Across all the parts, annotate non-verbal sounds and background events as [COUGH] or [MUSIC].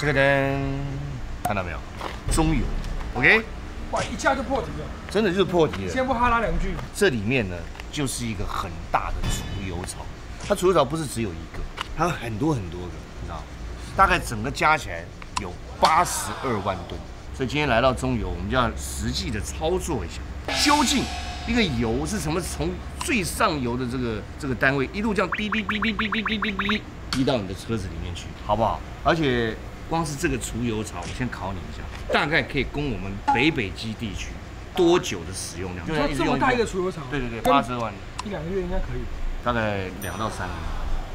这个灯看到没有？中油，OK，哇，一下就破题了。真的就是破题了。先不哈拉两句，这里面呢，就是一个很大的除油槽。它除油槽不是只有一个，它有很多很多个，你知道吗？大概整个加起来有八十二万吨。所以今天来到中油，我们就要实际的操作一下，究竟一个油是什么？从最上游的这个这个单位一路这样滴滴滴滴滴滴滴滴滴滴到你的车子里面去，好不好？而且光是这个除油槽，我先考你一下，大概可以供我们北北基地区多久的使用量？你说这么大一个除油槽，对对对，八十万，一两个月应该可以。大概两到三年，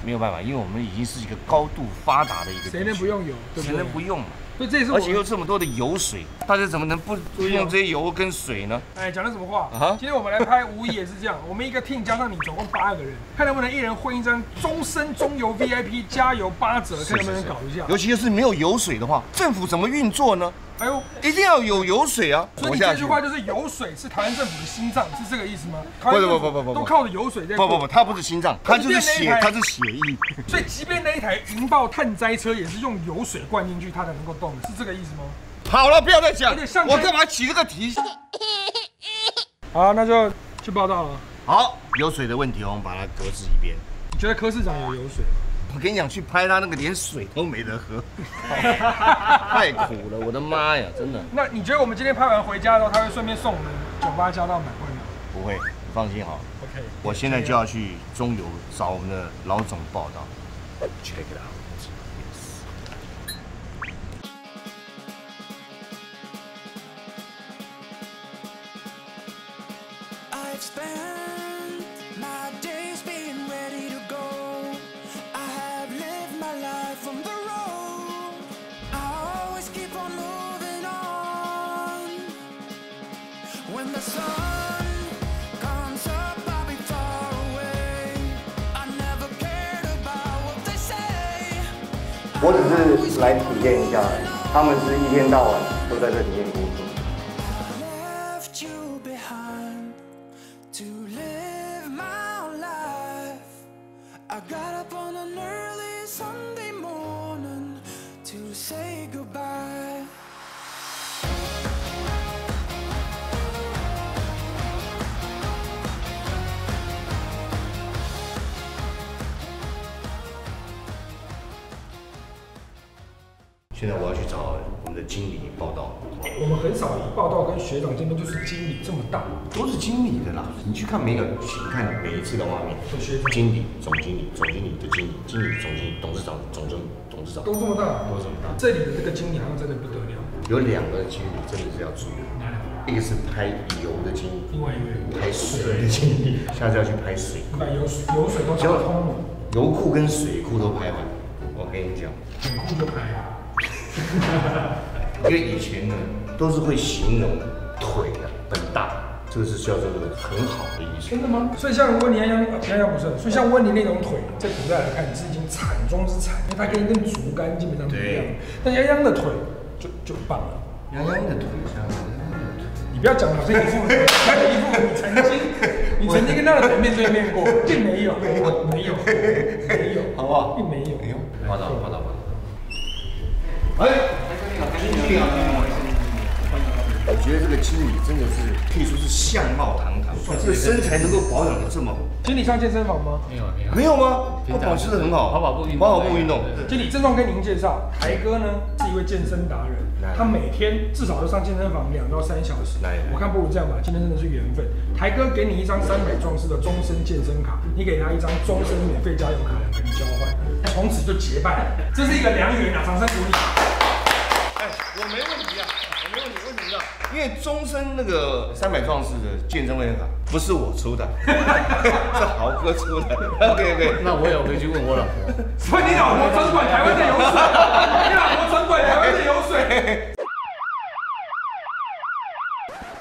没有办法，因为我们已经是一个高度发达的一个，谁能不用油？谁能不用嘛？所以这也是，而且又这么多的油水，大家怎么能不用这些油跟水呢？哎，讲的什么话？啊！今天我们来拍，无疑也是这样。我们一个 team 加上你，总共八个人，看能不能一人混一张终身中油 VIP 加油八折，看能不能搞一下。尤其是没有油水的话，政府怎么运作呢？哎呦，一定要有油水啊！所以你这句话就是油水是台湾政府的心脏，是这个意思吗？不不不不不，都靠着油水在。不不不，它不是心脏，它就是血，它是血液。所以即便那一台云豹探灾车也是用油水灌进去，它才能够动的，是这个意思吗？好了，不要再讲，我干嘛起这个题？好，那就去报道了。好，油水的问题我们把它搁置一边。你觉得柯市长有油水？我跟你讲，去拍他那个连水都没得喝，[LAUGHS] 太苦了，我的妈呀，真的。那你觉得我们今天拍完回家的时候，他会顺便送我们酒吧加到满会吗？不会，你放心好。OK，我现在就要去中油找我们的老总报道。Check it out. 我只是来体验一下，他们是一天到晚都在这里面工作。你去看每个，请看每一次的画面，经理、总经理、总经理的经理、经理、总经理、董事长、总经董事长，都这么大，都这么大。这里的这个经理好像真的不得了。有两个经理真的是要注意，一个是拍油的经理，另外一位拍水的经理，下次要去拍水库，把油油水都交通了，油库跟水库都拍完。我跟你讲，水库就拍啊。因为以前呢，都是会形容，这个是叫做很好的医生。真的吗？所以像温妮洋洋，洋洋不是，所以像温妮那种腿，在古代来看是已经惨中之惨，因为它跟一根竹竿基本上不一样。但杨洋的腿就就棒了。杨洋的腿像，你不要讲好像一副，他的一副你曾经，[LAUGHS] 你曾经跟他的腿面对面过，并没有，没有，没有，没有，好不好？并没有。没有。报道，报道，报道。哎，经理好，经理好，我觉得这个经理真的是可以说是相貌堂堂，这个身材能够保养的这么好。经理上健身房吗？没有，没有。没有吗？他保持的很好，跑跑步运动，跑跑步运动。经理郑重跟您介绍，台哥呢是一位健身达人，他每天至少都上健身房两到三小时。我看不如这样吧，今天真的是缘分。台哥给你一张三百壮士的终身健身卡，你给他一张终身免费加油卡，两个人交换，从此就结拜了。这是一个良缘啊，掌声鼓励。我没问题啊，我没问题。为什么呢？因为终身那个三百壮士的健身会员卡不是我出的，[LAUGHS] 是豪哥出的。OK OK，那我也回去问我老婆。[LAUGHS] 所以你老婆专管台湾的油水，[LAUGHS] 你老婆专管台湾的油水。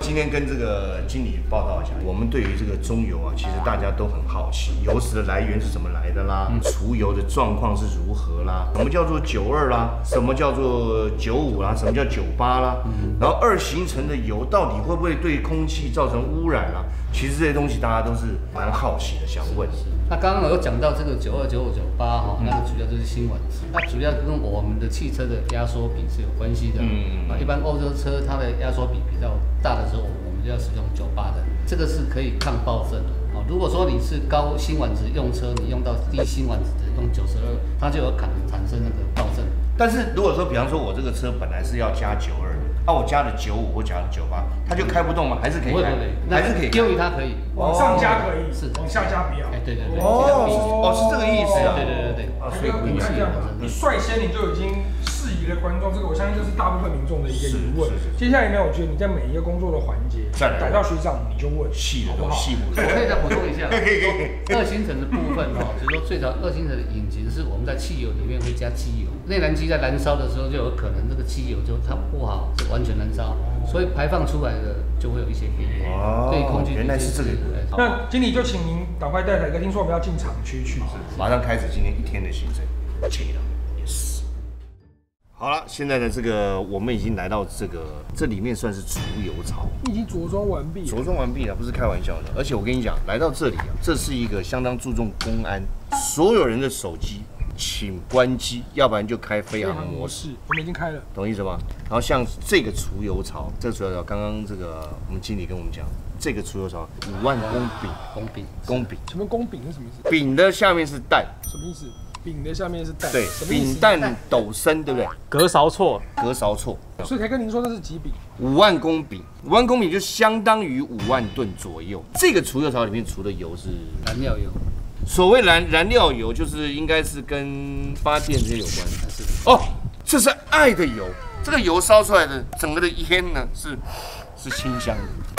今天跟这个经理报道一下，我们对于这个中油啊，其实大家都很好奇，油脂的来源是怎么来的啦，除油的状况是如何啦，什么叫做九二啦，什么叫做九五啦，什么叫九八啦，然后二形成的油到底会不会对空气造成污染啦？其实这些东西大家都是蛮好奇的，想问。那刚刚我有讲到这个九二九五九八哈，那个主要就是新丸子，那主要跟我们的汽车的压缩比是有关系的。嗯嗯。啊，一般欧洲车它的压缩比比较大的时候，我们就要使用九八的，这个是可以抗爆震的。啊，如果说你是高辛烷值用车，你用到低辛烷值的用九十二，它就有可能产生那个爆震。但是如果说，比方说我这个车本来是要加九二。那我加了九五或加了九八，它就开不动吗？还是可以开？还是可以。丢于它可以，往上加可以，是往下加不要。哎，对对对。哦哦，是这个意思啊。对对对对。啊，所以你看这样子，你率先你就已经。适宜了观众，这个我相信这是大部分民众的一个疑问。接下来呢，我觉得你在每一个工作的环节，改到学长你就问细的好不好？我可以再补充一下。[LAUGHS] 可以可以。二星层的部分哦，就是说最早二星层的引擎是我们在汽油里面会加机油，内燃机在燃烧的时候就有可能这个汽油就它不好是完全燃烧，所以排放出来的就会有一些黑烟。哦。对空气原来是这个。那经理就请您赶快带来哥，听说我们要进厂区去，马上开始今天一天的行程，请了。好了，现在的这个我们已经来到这个这里面算是除油槽，已经着装完毕，着装完毕了，不是开玩笑的。而且我跟你讲，来到这里啊，这是一个相当注重公安，所有人的手机请关机，要不然就开飞行模式。我们已经开了，懂意思吗？然后像这个除油槽，这个除油槽，刚刚这个我们经理跟我们讲，这个除油槽五万公丙，公丙，公丙，什么公丙是什么意思？丙的下面是蛋，什么意思？丙的下面是蛋，对，丙蛋斗升，对不对？隔勺错，隔勺错。所以才跟您说这是几丙？五万公丙，五万公丙就相当于五万吨左右。这个除油槽里面除的油是燃料油。所谓燃燃料油，就是应该是跟发电这些有关的。是哦，这是爱的油，这个油烧出来的整个的烟呢是是清香的。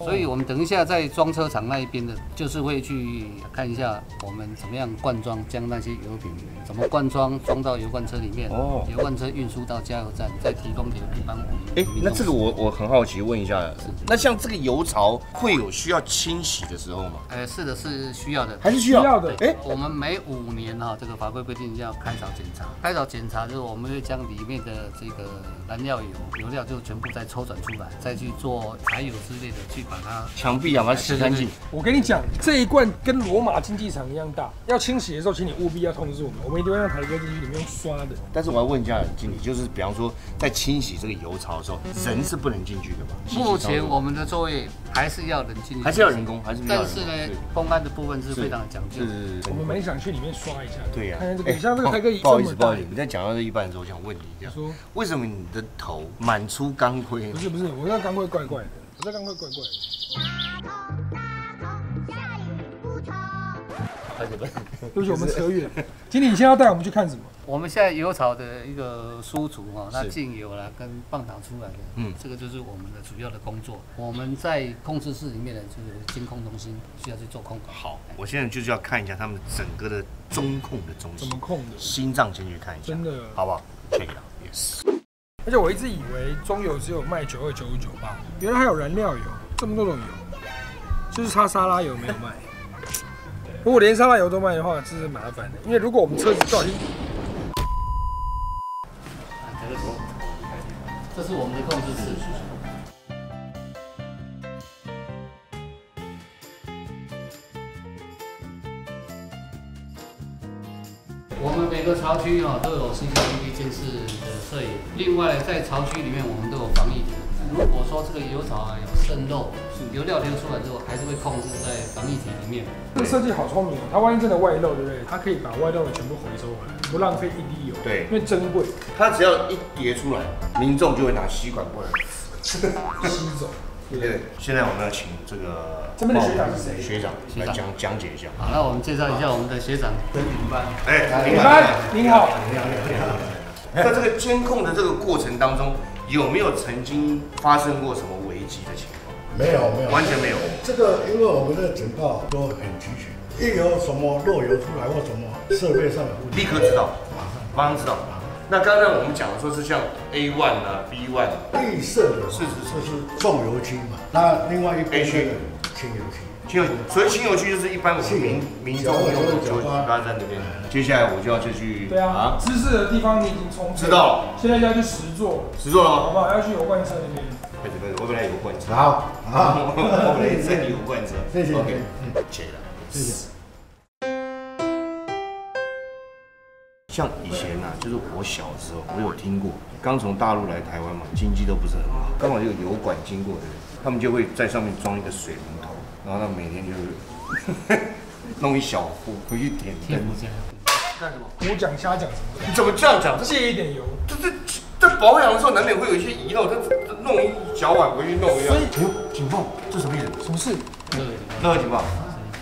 所以，我们等一下在装车厂那一边的，就是会去看一下我们怎么样灌装，将那些油品怎么灌装装到油罐车里面，哦，油罐车运输到加油站，再提供给一般我们。哎，那这个我我很好奇，问一下，那像这个油槽会有需要清洗的时候吗？哎，是的，是需要的，还是需要的？哎，我们每五年哈，这个法规规定要开槽检查，开槽检查就是我们会将里面的这个燃料油油料就全部再抽转出来，再去做柴油之类的去。把它墙壁啊，把它吃干净。我跟你讲，这一罐跟罗马竞技场一样大。要清洗的时候，请你务必要通知我们，我们一定会让台哥进去里面刷的。但是我要问一下经理，就是比方说在清洗这个油槽的时候，人是不能进去的吧？目前我们的作业还是要人进去，还是要人工，还是但是呢，公安的部分是非常的讲究。是，我们蛮想去里面刷一下。对呀，看这个，像这个台哥，不好意思，不好意思，你在讲到这一半的时候，我想问你一下，说为什么你的头满出钢盔？不是不是，我那钢盔怪怪的，我那钢盔怪怪的。对不起，我们扯远。经理，你现在要带我们去看什么？我们现在油草的一个输出哈，那进油啦跟棒糖出来的，嗯，这个就是我们的主要的工作。我们在控制室里面的就是监控中心，需要去做控制。好，我现在就是要看一下他们整个的中控的中心，怎么控的？心脏进去看一下，真的，好不好？Check it Yes。而且我一直以为中油只有卖九二九五九八，原来还有燃料油，这么多种油，就是差沙拉油没有卖。如果连沙拉油都卖的话，这是麻烦的。因为如果我们车子撞，这是我们的控制室。个潮区啊都有 CCTV 监视的摄影，另外在潮区里面我们都有防疫亭。如果说这个油槽啊有渗漏，油料流出来之后，还是会控制在防疫体里面。这个设计好聪明哦，它万一真的外漏，对不对？它可以把外漏的全部回收回来，不浪费一滴油。对，因为珍贵。它只要一叠出来，民众就会拿吸管过来 [LAUGHS] 吸走。对对。现在我们要请这个这边的学长是谁？学长来讲讲解一下。好，那我们介绍一下我们的学长跟领班。哎，领班，你好。你好，你好，你好。在这个监控的这个过程当中。有没有曾经发生过什么危机的情况？没有，没有，完全没有。这个因为我们的警报都很齐全，一有什么漏油出来或什么设备上的问题，立刻知道，马上马上知道。那刚才我们讲的说是像 A one 啊 B one，绿色的，是是是是重油漆嘛。那另外一边是轻油漆。轻油，所以轻油区就是一般我们民民众用的九八在那边。接下来我就要就去。对啊，知识的地方你已经充知道了。现在就要去实做。实做了吗？好不好？要去油罐车那边。开始开始，我本来有罐车。好，好，[LAUGHS] 我本来在油罐车。谢谢。OK，嗯，谢了，谢谢。像以前呐，就是我小时候，我有听过，刚从大陆来台湾嘛，经济都不是很好，刚好有油管经过的人，他们就会在上面装一个水龙头，然后他每天就是 [LAUGHS] 弄一小壶回去点灯。干什么？胡讲瞎讲什么？你怎么这样讲？借一点油。这这这保养的时候难免会有一些遗漏，他弄一小碗回去弄一样。所以，哎呦，警报，这什么意思？什么事？热警报。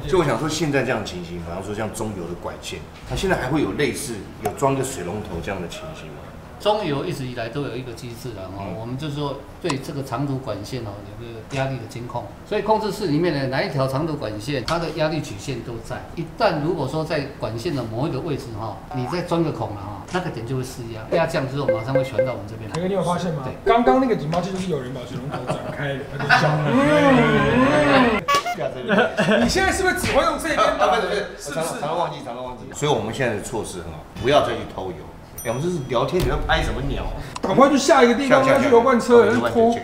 就我想说，现在这样情形，比方说像中油的管线，它现在还会有类似有装个水龙头这样的情形吗？中油一直以来都有一个机制的哈，我们就是说对这个长途管线哦有个压力的监控，所以控制室里面的哪一条长途管线，它的压力曲线都在。一旦如果说在管线的某一个位置哈，你再钻个孔了哈，那个点就会失压，压降之后马上会传到我们这边。那个你有发现吗？对，刚刚那个警报器就是有人把水龙头转开了，它就响了。[LAUGHS] 你现在是不是只会用这边？啊，不是不是，常常常忘记，常常忘记。所以我们现在的措施很好，不要再去偷油。我们这是聊天，你要拍什么鸟？赶快去下一个地方，要去油罐车，还拖，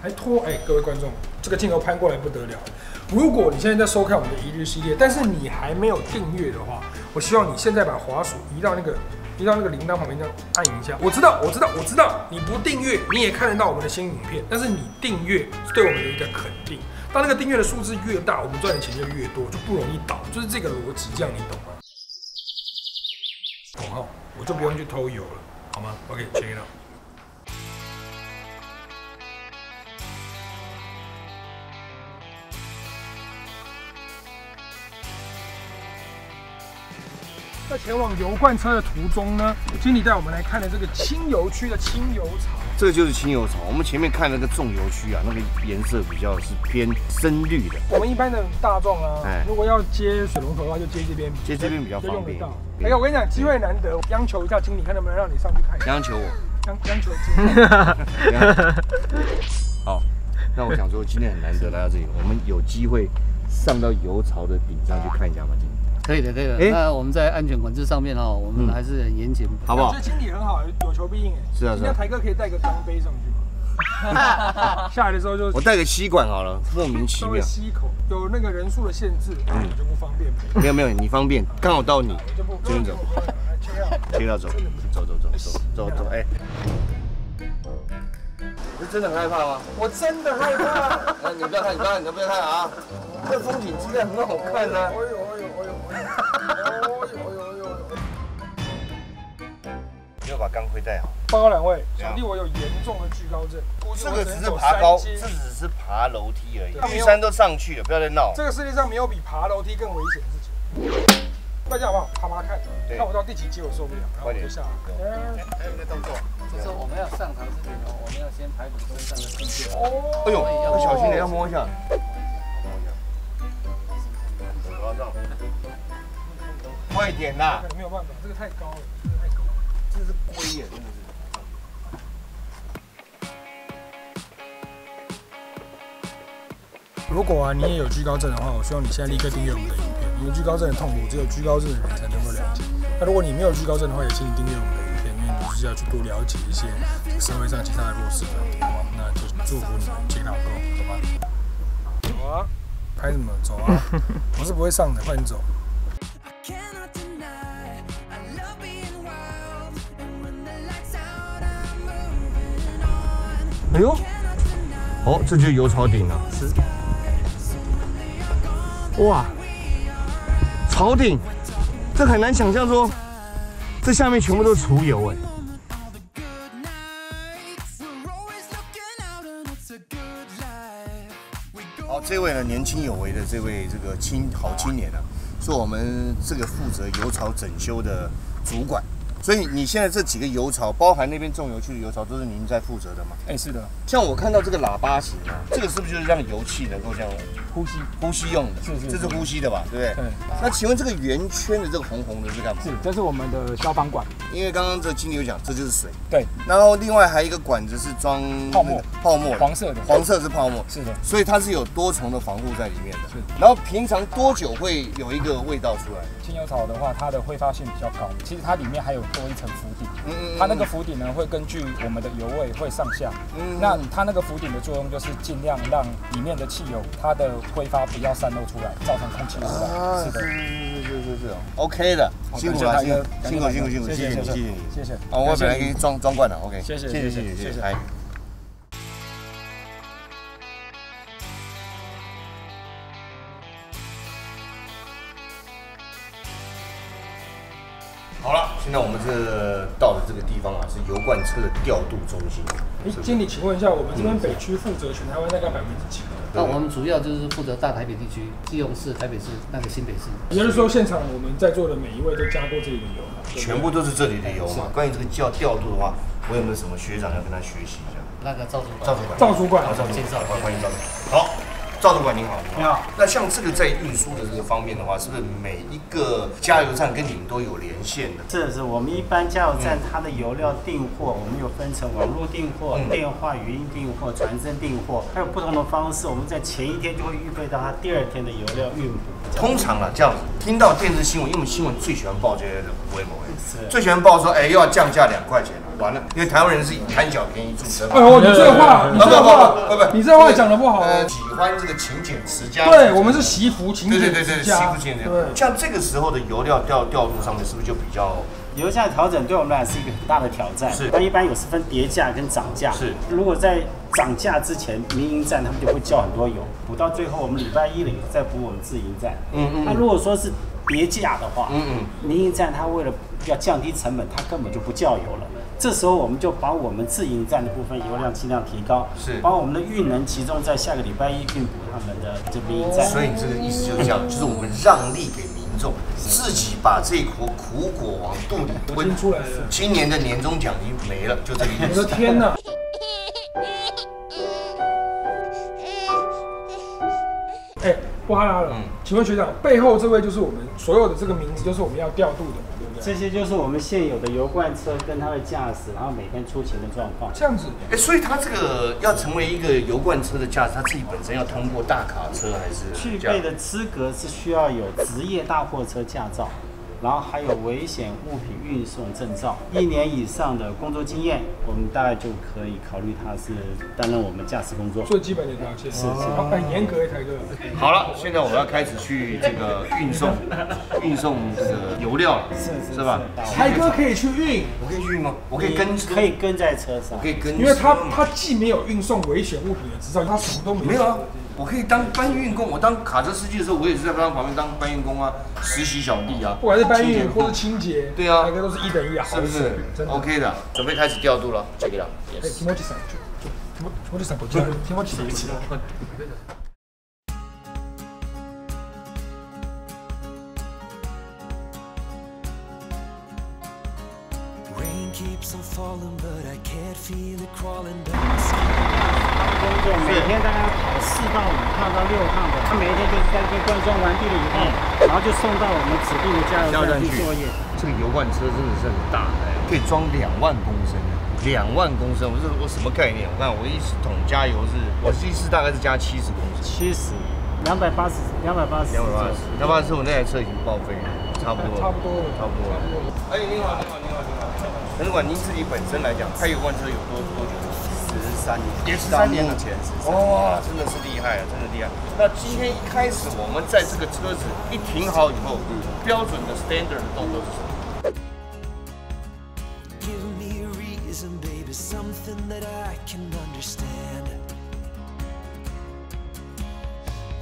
还拖。哎，各位观众，这个镜头拍过来不得了。如果你现在在收看我们的一日系列，但是你还没有订阅的话，我希望你现在把滑鼠移到那个移到那个铃铛旁边，这样按一下。我知道，我知道，我知道，你不订阅你也看得到我们的新影片，但是你订阅是对我们的一个肯定。当那个订阅的数字越大，我们赚的钱就越多，就不容易倒，就是这个逻辑，这样你懂吗？好。我就不用去偷油了，好吗？OK，check it out。在前往油罐车的途中呢，经理带我们来看的这个清油区的清油厂。这个就是清油槽，我们前面看那个重油区啊，那个颜色比较是偏深绿的。我们一般的大众啊，如果要接水龙头的话，就接这边，接这边比较方便。哎呀，我跟你讲，机会难得，央求一下经理，看能不能让你上去看一下。央求我，央央求经理。[LAUGHS] 好，那我想说，今天很难得来到这里，我们有机会上到油槽的顶上去看一下吗？经理？可以的，可以的。那我们在安全管制上面哦，我们还是很严谨，好不好？这经理很好，有求必应哎。是啊，是啊。台哥可以带个钢杯上去吗？[LAUGHS] 下来的时候就我带个吸管好了，莫名其妙。吸口有那个人数的限制，嗯，就不方便。没有没有，你方便，刚好到你，这边走。切掉走，走走走走走走，哎。是真的很害怕吗？我真的害怕。你不要看，你不要看，你都不要看啊！这风景真的很好看呢。没有把钢盔戴好。报告两位，小弟我有严重的惧高症。这个只是爬高，这只是爬楼梯而已。玉山都上去了，不要再闹。这个世界上没有比爬楼梯更危险的事情。大家好不好？爬爬看，看我到第几阶我受不了，然后我就下来。还有一个动作，就是我们要上膛之前哦，我们要先排除身上的空气。哦，哎呦，小心点，要摸一下。快点呐！没有办法，这个太高了，这个太高了，这是龟耶，真的是。如果啊你也有居高症的话，我希望你现在立刻订阅我们的影片。因为居高症的痛苦，只有居高症的人才能够了解。那如果你没有居高症的话，也请你订阅我们的影片，因为你就是要去多了解一些社会上其他的弱势团体。那就祝福你们接到够，走吧。走啊！拍什么？走啊！我是不会上的，快点走。哎呦，哦，这就是油槽顶了。是。哇，槽顶，这很难想象说，这下面全部都是除油哎。好，这位呢年轻有为的这位这个青好青年啊，是我们这个负责油槽整修的主管。所以你现在这几个油槽，包含那边重油区的油槽，都是您在负责的吗？哎，是的。像我看到这个喇叭型啊，这个是不是就是让油气能够这样呼吸呼吸用的？是是，这是呼吸的吧？对不对？对。那请问这个圆圈的这个红红的是干嘛？是，这是我们的消防管。因为刚刚这经理有讲，这就是水。对。然后另外还有一个管子是装泡沫，泡沫黄色的，黄色是泡沫。是的。所以它是有多重的防护在里面的。是。然后平常多久会有一个味道出来？青油草的话，它的挥发性比较高。其实它里面还有多一层浮顶。嗯嗯。它那个浮顶呢，会根据我们的油位会上下。嗯，那它那个浮顶的作用就是尽量让里面的汽油它的挥发不要散漏出来，造成空气污染。是的，是是是是是，OK 的，辛苦了，辛苦辛苦辛苦辛苦，谢谢你谢谢你谢谢。哦，我本来给你装装罐了，OK，谢谢谢谢谢谢谢谢，谢谢来。好了，现在我们这到的这个地方啊，是油罐车的调度中心。哎，经理，请问一下，我们这边北区负责全台湾大概百分之几？那我们主要就是负责大台北地区，基隆市、台北市、那个新北市。也就是说，现场我们在座的每一位都加过这里的油嘛？对不对全部都是这里的油嘛。关于这个叫调度的话，我有没有什么学长要跟他学习一下？那个赵主管，赵主管，赵主管好，赵主管，介绍一下欢迎赵主管。好，赵主管您好。你好，那像这个在运输的这个方面的话，是不是每一个加油站跟你们都有连线的？是是，我们一般加油站它的油料订货，我们有分成网络订货、嗯电话、语音订货、传真订货，还有不同的方式。我们在前一天就会预备到它第二天的油料运补。通常啊，这样子听到电视新闻，因为我们新闻最喜欢报这些的微博，是最喜欢报说，哎，又要降价两块钱了，完了，因为台湾人是以贪小便宜著称。哎呦，你这话，你这话不不你这话讲的不好。喜欢这个勤俭持家。对，我们是惜福勤俭对对对对，持家西部勤俭对。像这个时候的油料调调度上面，是不是就比较油价调整对我们来讲是一个很大的挑战。是它一般有是分跌价跟涨价。是如果在涨价之前，民营站他们就会叫很多油，补到最后我们礼拜一了以后再补我们自营站。嗯嗯那如果说是跌价的话，嗯嗯民营站它为了要降低成本，它根本就不叫油了。这时候我们就把我们自营站的部分油量尽量提高，是把我们的运能集中在下个礼拜一运补他们的这民营站。所以你这个意思就是这样，就是我们让利给民众，自己把这口苦果往肚里吞吞出来了今年的年终奖金没了，就这个意我的思。天哪！哎，不哈拉了。嗯，请问学长，背后这位就是我们所有的这个名字，就是我们要调度的嘛，对不对？这些就是我们现有的油罐车跟它的驾驶，然后每天出勤的状况。这样子，哎，所以他这个要成为一个油罐车的驾驶，他自己本身要通过大卡车还是具备的资格是需要有职业大货车驾照，然后还有危险物品运送证照，一年以上的工作经验，我们大概就可以考虑他是担任我们驾驶工作。最基本的条件是是，很严格一台哥。好了，现在我们要开始去这个运送运送这个油料了，是是是吧？台哥可以去运，我可以去运吗？我可以跟可以，跟在车上我可。以跟，因为他他既没有运送危险物品的执照，他什么都没有。没有啊，我可以当搬运工。我当卡车司机的时候，我也是在他旁边当搬运工啊，实习小弟啊。不管是搬运或是清洁，对啊台哥都是一等一啊，是不是真的。？OK 的，准备开始调度了，check it out。哎，Yes。提莫吉桑，就就提莫提莫吉桑不见了，提莫吉桑不 [LAUGHS] 见了。Rain keeps on falling, but I can't feel it crawling down my skin. 工作每天大概要跑四到五趟到六趟的，他每一天就是在这边灌装完毕了以后，然后就送到我们指定的加油站去。作业。这个油罐车真的是很大的，可以装两万公升，两万公升，我这我什么概念？我看我一桶加油是，我这一次大概是加七十公升，七十，两百八十，两百八十，两百八十，两百八十，我那台车已经报废了，差不多，[LAUGHS] 差不多了。差不多了。哎，你好，你好，你好，你好。陈主管，您自己本身来讲，开油罐车有多多久？十三年，也是三年了到目前是哇，真的是厉害啊，真的厉害。那今天一开始我们在这个车子一停好以后，标准的 standard 的动作是什么？Give me a reason, baby, something that I can understand.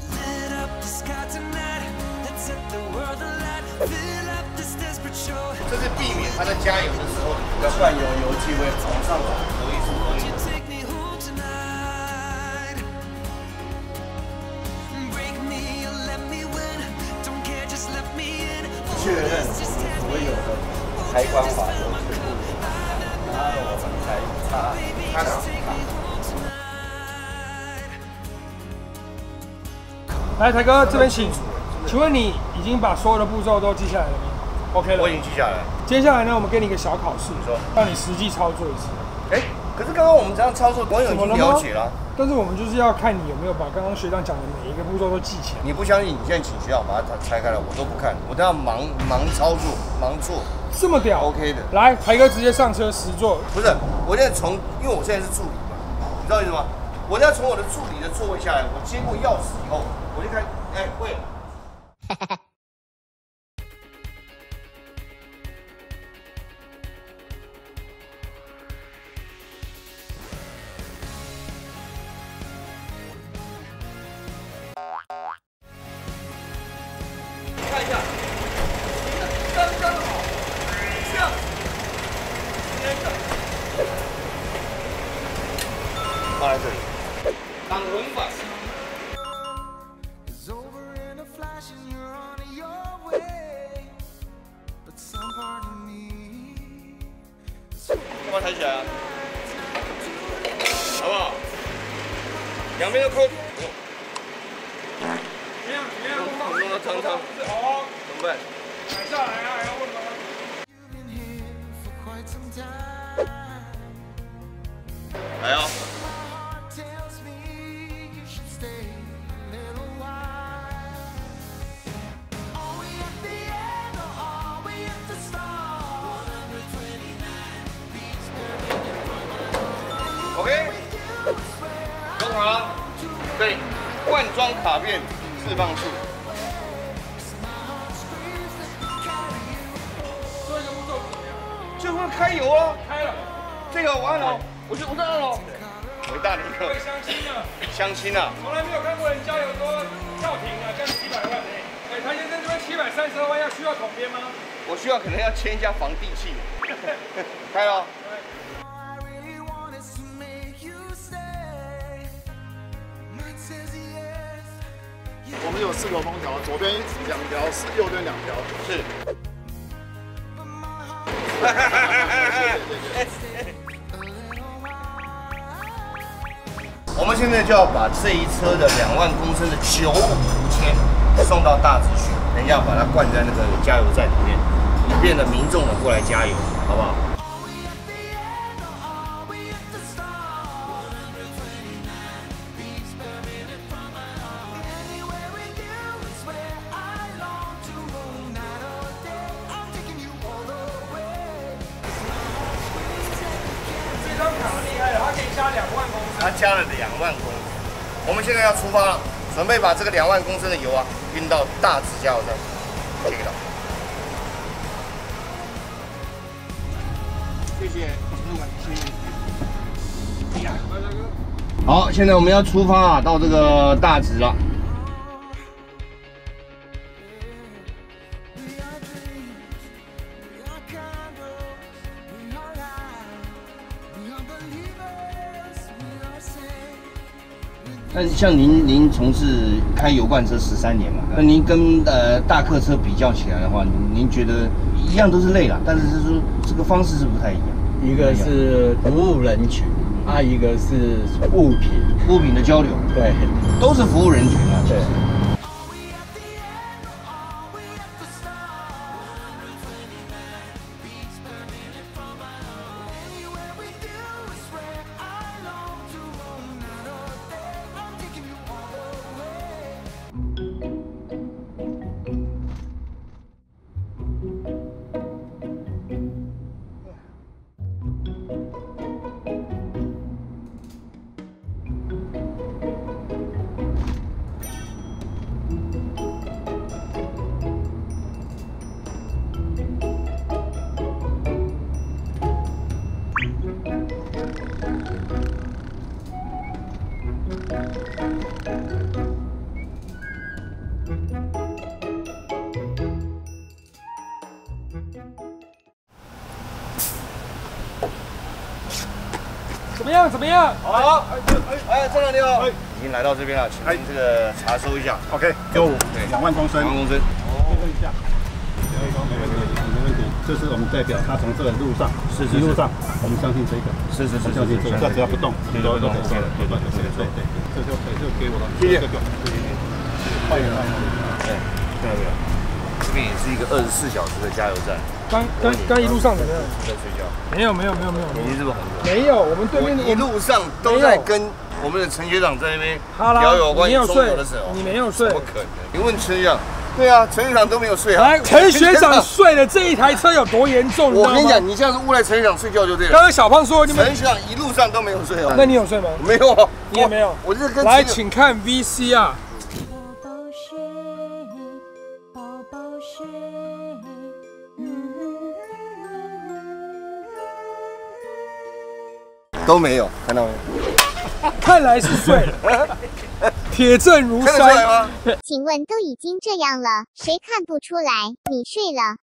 Lit up the sky tonight, let's set the world alight. Fill up this desperate shore. 这是避免它在加油的时候要换油油气会往上走，所以确认所有的开关法都全部，然后我们才插插上卡。Tonight. 来，台哥这边请。请问你已经把所有的步骤都记下来了吗？OK 了我已。经记下来了。接下来呢，我们给你一个小考试说，让你实际操作一次。哎，可是刚刚我们这样操作，网友已经了解了。但是我们就是要看你有没有把刚刚学长讲的每一个步骤都记起来。你不相信，你现在请学长把它拆开来，我都不看，我都要盲盲操作，盲做这么屌，OK 的。来，台哥直接上车实做。不是，我现在从，因为我现在是助理嘛，你知道意思吗？我要从我的助理的座位下来，我接过钥匙以后，我就开，哎，会。看相亲啊！从来没有看过人家有多跳停啊，这样七百万哎！哎，谭先生这边七百三十二万要需要统编吗？我需要可能要签一下房地契。[LAUGHS] 开了。Really want is to make you stay. Mine says yes. 我们有四个封条，左边两条，右边两条。是。我们现在就要把这一车的两万公升的九五千送到大直区，等一下把它灌在那个加油站里面，以便的民众呢过来加油，好不好？要出发了，准备把这个两万公升的油啊运到大直加油站，这个到。谢谢，谢谢。好，现在我们要出发啊，到这个大直了。那像您，您从事开油罐车十三年嘛，那您跟呃大客车比较起来的话，您您觉得一样都是累了，但是是说这个方式是不太一样。一个是服务人群，啊，一个是物品，物品的交流对都是服务人群啊。对。怎么样？怎么样？好，哎，站长你好，已经来到这边了，请您这个查收一下，OK，有两万公升两。万公升。确认一下。没问题，没问题。这是我们代表他从这个路上，是是一路上，我们相信这个，是是是相信这个，只要不动，对都不动对对对对对对对，这就这就给我了，谢谢这个，欢迎欢迎。对，看到没有？这边也是一个二十四小时的加油站，刚刚刚一路上怎么样？在睡觉，没有没有没有没有眼睛是不是红的？没有，我们对面的一路上都在跟我们的陈学长在那边哈拉，聊有关于你睡的时候，，你没有睡怎。么可能？你问陈学长，对啊，陈学长都没有睡啊。来，[LAUGHS] 陈学长睡的这一台车有多严重？我跟你讲，你这样子诬赖陈学长睡觉就对了。刚刚小胖说你们，陈学长一路上都没有睡啊。那你有睡吗？没有啊？你也没有我我是跟来，请看 VC 都没有，看到没有？看来是睡了，[LAUGHS] 铁证如山。吗？请问都已经这样了，谁看不出来你睡了？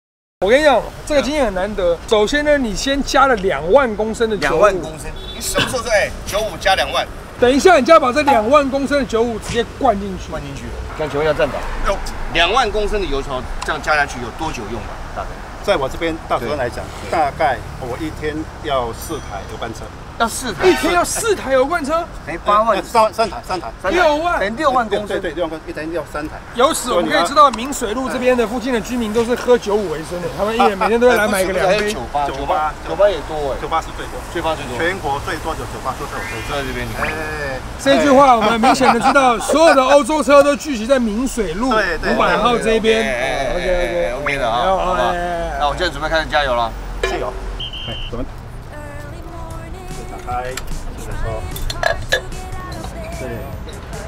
我跟你讲，这个经验很难得。首先呢，你先加了两万公升的九五两万，公升，你什么时候说哎九五加两万等一下你就要把这两万公升的九五直接灌进去。灌进去了？这样请问一下站长，两万公升的油槽这样加下去有多久用吧？大概在我这边大主任来讲，大概我一天要四台油班车，要四台，一天要四台油罐车，[LAUGHS] 哎八万呃三三台三台，六万哎六万公升，对对，六万公一天要三台。由此我们可以知道，明水路这边的附近的居民都是喝九五为生的，他们一人每天都会来买个两杯酒。吧，酒酒吧吧，酒吧也多哎，酒吧是最多，最发最多。全国最多的酒吧就在我这里。就在这边，你看，哎，这句话我们明显的知道，[LAUGHS] 所有的欧洲车都聚集在明水路对对五百号这边。哎 OK OK OK 的啊，好吧。那我现在准备开始加油了。加油，哎，怎么？打开，记得说，对，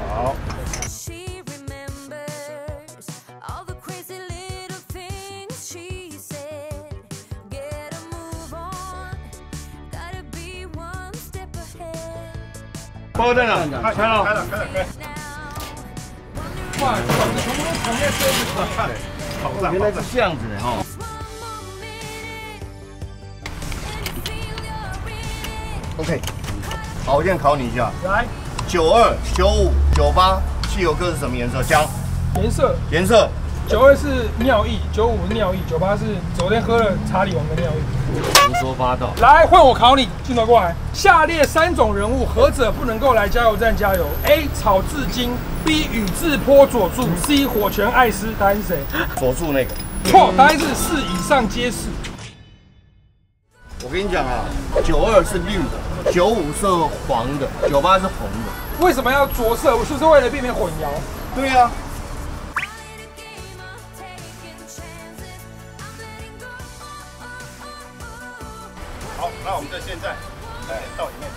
好。She remembers all the crazy little things she said. Get a move on, gotta be one step ahead 报站长，开开了。开了，开了，开了。哇，这全部都藏在车子里面。好上，原来是这样子的哈。OK，好，我现在考你一下，来，九二、九五、九八汽油各是什么颜色？讲颜色颜色。九二是尿意，九五是尿意，九八是昨天喝了查理王的尿意。胡说八道。来，换我考你，镜头过来。下列三种人物，何者不能够来加油站加油？A. 草字经，B. 宇智波佐助，C. 火拳艾斯。答案是谁？佐助那个，错，答案是四以上皆是。我跟你讲啊，九二是绿的，九五是黄的，九八是红的。为什么要着色？是不是为了避免混淆？对呀.好，那我们就现在来到里面。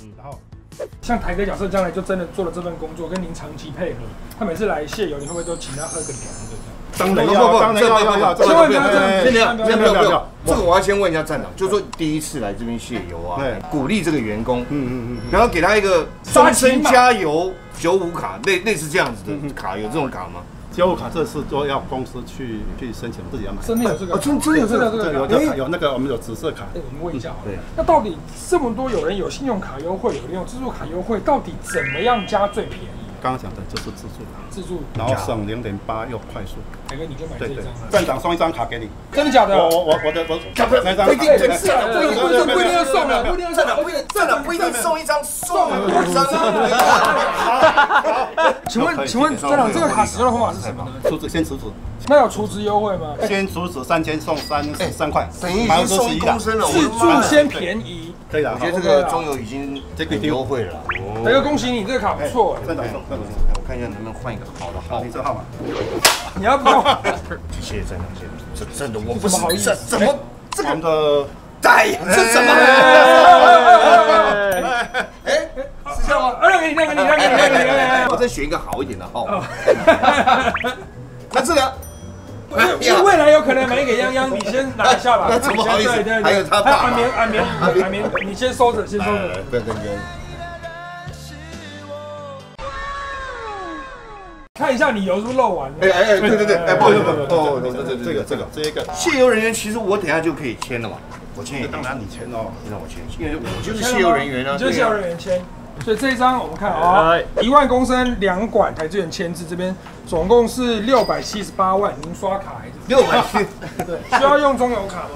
嗯，然后像台哥假设将来就真的做了这份工作，跟您长期配合，他每次来卸油，你会不会都请他喝个凉的这样？当然要，当然要，要要，千万不要这样不要先不要不要不要。这个我要先问一下站长，就是说第一次来这边卸油啊对，鼓励这个员工，嗯嗯嗯，然后给他一个终身加油九五卡，类类似这样子的卡，有这种卡吗？交互卡这是都要公司去去申请，自己要买。真的有这个？哦真真的有这个这个有这个？有那个我们有紫色卡，哎，我们问一下好了对，那到底这么多有人有信用卡优惠，有人有自助卡优惠，到底怎么样加最便宜？刚刚讲的就是自助，自助，然后省零点八又快速。台哥你就买这对对一张，，站长送一张卡给你。真的假的？我我我我的我那张不一定不一定不一定不一定要送了，不一定要送了，站长不一定，站长不一定送一张，送两张啊。请问请问站长这个卡使用的方法是什么呢？储值先储值，那有储值优惠吗？先储值三千送三十三块，等于已经送一公升了，自助先便宜，可以了。我觉得这个中油已经很优惠了。台哥恭喜你，这个卡不错，站长送，站长。我看一下能不能换一个好的号好，你这号码。你要不要？谢谢站长，谢谢。这真的我不怎么好意思这怎么我们的带呀？这什么？哎，是这样吗？啊让给你，让给你，让给你，让给你，让给你。我再选一个好一点的号码。那这个，[LAUGHS] 未来有可能买给泱泱，你先拿一下吧。[LAUGHS] 那怎么好意思对对对还有他爸爸安眠安眠安眠，你先收着，先收着。不要跟别人。看一下你油是不是漏完了。哎哎哎，对对对，哎，不好意思，不好意思，哦，对对对，这个这个这个，卸油人员其实我等下就可以签了嘛，我签也当然你签哦。让我签，因为我就是卸油人员啊，你就是卸油人员签。所以这一张我们看啊，一万公升两管台资源签字，这边总共是六百七十八万，您刷卡还是？六百七，[LAUGHS] 对，需要用中油卡吗？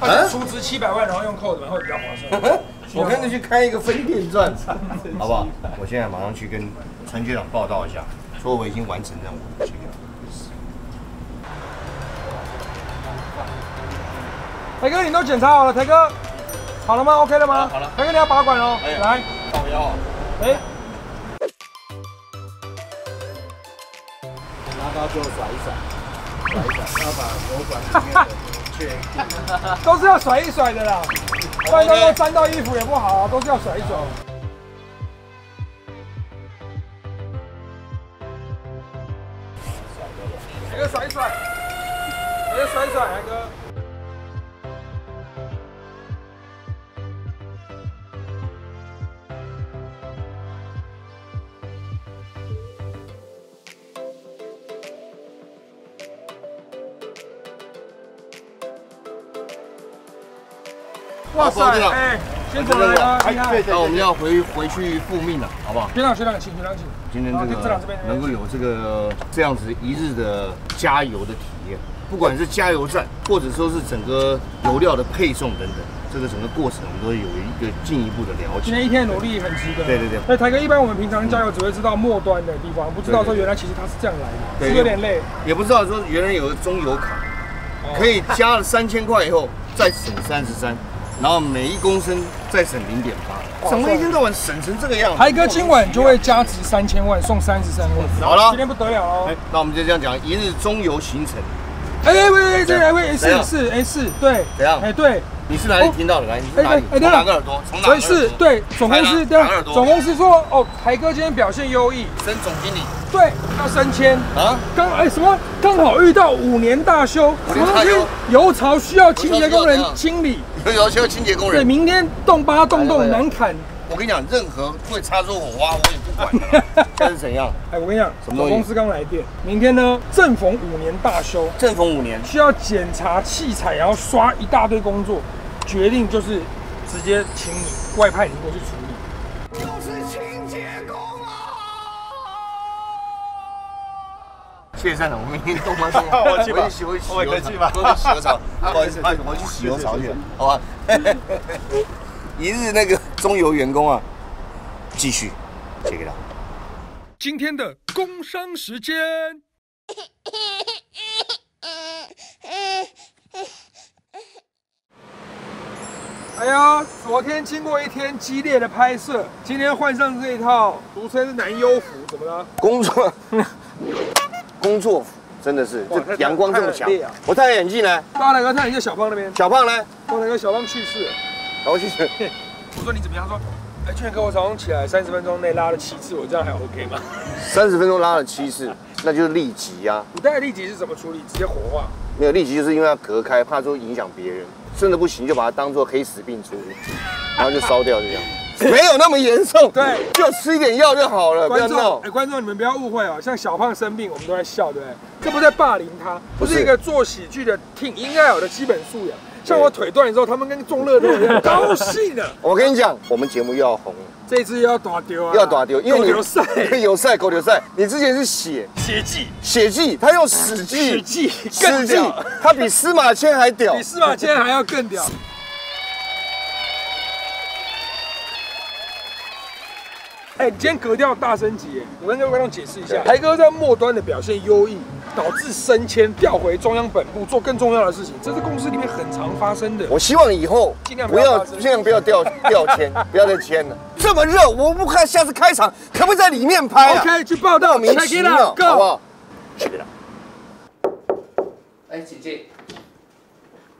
啊它是储值七百万，然后用扣的，会比较划算。[LAUGHS] 我跟着去开一个分店赚，好不好？我现在马上去跟陈局长报道一下，说我已经完成任务，台哥，你都检查好了，台哥，好了吗？OK 了吗？好了。台哥，你要把管哦，哎来，靠腰。哎，拿刀给我甩一甩，甩一甩，要把油管里面的确定。都是要甩一甩的啦，不然到时候沾到衣服也不好啊，都是要甩一甩。甩一甩，台直接甩甩，台哥。哇塞，哎，辛苦了！那我们要回回去复命了，好不好？学长学长，请学长请。今天这个能够有这个这样子一日的加油的体验，不管是加油站，或者说是整个油料的配送等等，这个整个过程我们都有一个进一步的了解。今天一天的努力很值得。对对对那台哥一般我们平常加油只会知道末端的地方，不知道说原来其实它是这样来的，是有点累。也不知道说原来有个中油卡，可以加了三千块以后再省三十三，然后每一公升再省零点八，省了一天到晚省成这个样子。台哥今晚就会加值三千万，送三十三万。好了今天不得了哦。那我们就这样讲，一日中游行程。哎哎喂喂，这哎喂是是哎是对，怎样哎对，你是哪里听到的？来，你是哪里？哎对哪个耳朵？从哪所？是对总公司对哪个耳朵总公司说哦，海哥今天表现优异，升总经理对，要升迁。啊？刚哎什么？刚好遇到五年大修，什么东西？油槽需要清洁工人清理。有 [LAUGHS] 要求清洁工对，人。明天动八动动难砍。我跟你讲，任何会擦出火花，我也不管的。[LAUGHS] 这是怎样？哎，我跟你讲，什么公司刚来电，明天呢正逢五年大修，正逢五年，需要检查器材，然后刷一大堆工作，决定就是直接请你外派你过去处理。就是谢谢站长，我明天动吗？动？[LAUGHS] 我去吧我去洗，我去洗我也可以去吧我去洗油槽，[LAUGHS] 不好意思，我去洗个澡去，好吧？[LAUGHS] 一日那个中油员工啊，继续，check it out。今天的工伤时间。哎呀，昨天经过一天激烈的拍摄，今天换上这一套俗称男优服，怎么了？工作，工作服真的是哇这阳光这么强啊。我戴眼镜呢，大来哥，看你在小胖那边，小胖呢？大来哥小胖去世了。然后去我说你怎么样？他说，哎，俊哥，我早上起来三十分钟内拉了七次，我这样还 OK 吗？三十分钟拉了七次，那就是立即呀、古代的立即是怎么处理？直接火化。没有立即，就是因为要隔开，怕说影响别人，真的不行就把它当做黑死病处理，[LAUGHS] 然后就烧掉，就这样。没有那么严重，对就吃一点药就好了，观众，闹哎，。观众你们不要误会哦，像小胖生病，我们都在笑，对不对？这不在霸凌他，不是一个做喜剧的 team 应该有的基本素养。像我腿断了之后，他们跟中乐透一样高兴的。[LAUGHS] 我跟你讲，我们节目又要红了，这一次又要打丢啊，又要打丢，因为有赛。[LAUGHS] 有赛狗流赛，你之前是血。血迹，血迹，他用史记，史记更史记，，他比司马迁还屌。[LAUGHS] 比。司马迁还要更屌。哎，今天格调大升级耶！我跟各位观众解释一下，台哥在末端的表现优异，导致升迁调回中央本部做更重要的事情，这是公司里面很常发生的。我希望以后尽量不不要尽量不要调调 [LAUGHS] 签，不要再签了。这么热，我不看下次开场可不可以在里面拍啊 OK，去报道莫名，check 其妙，好不。好 it out。哎，请进。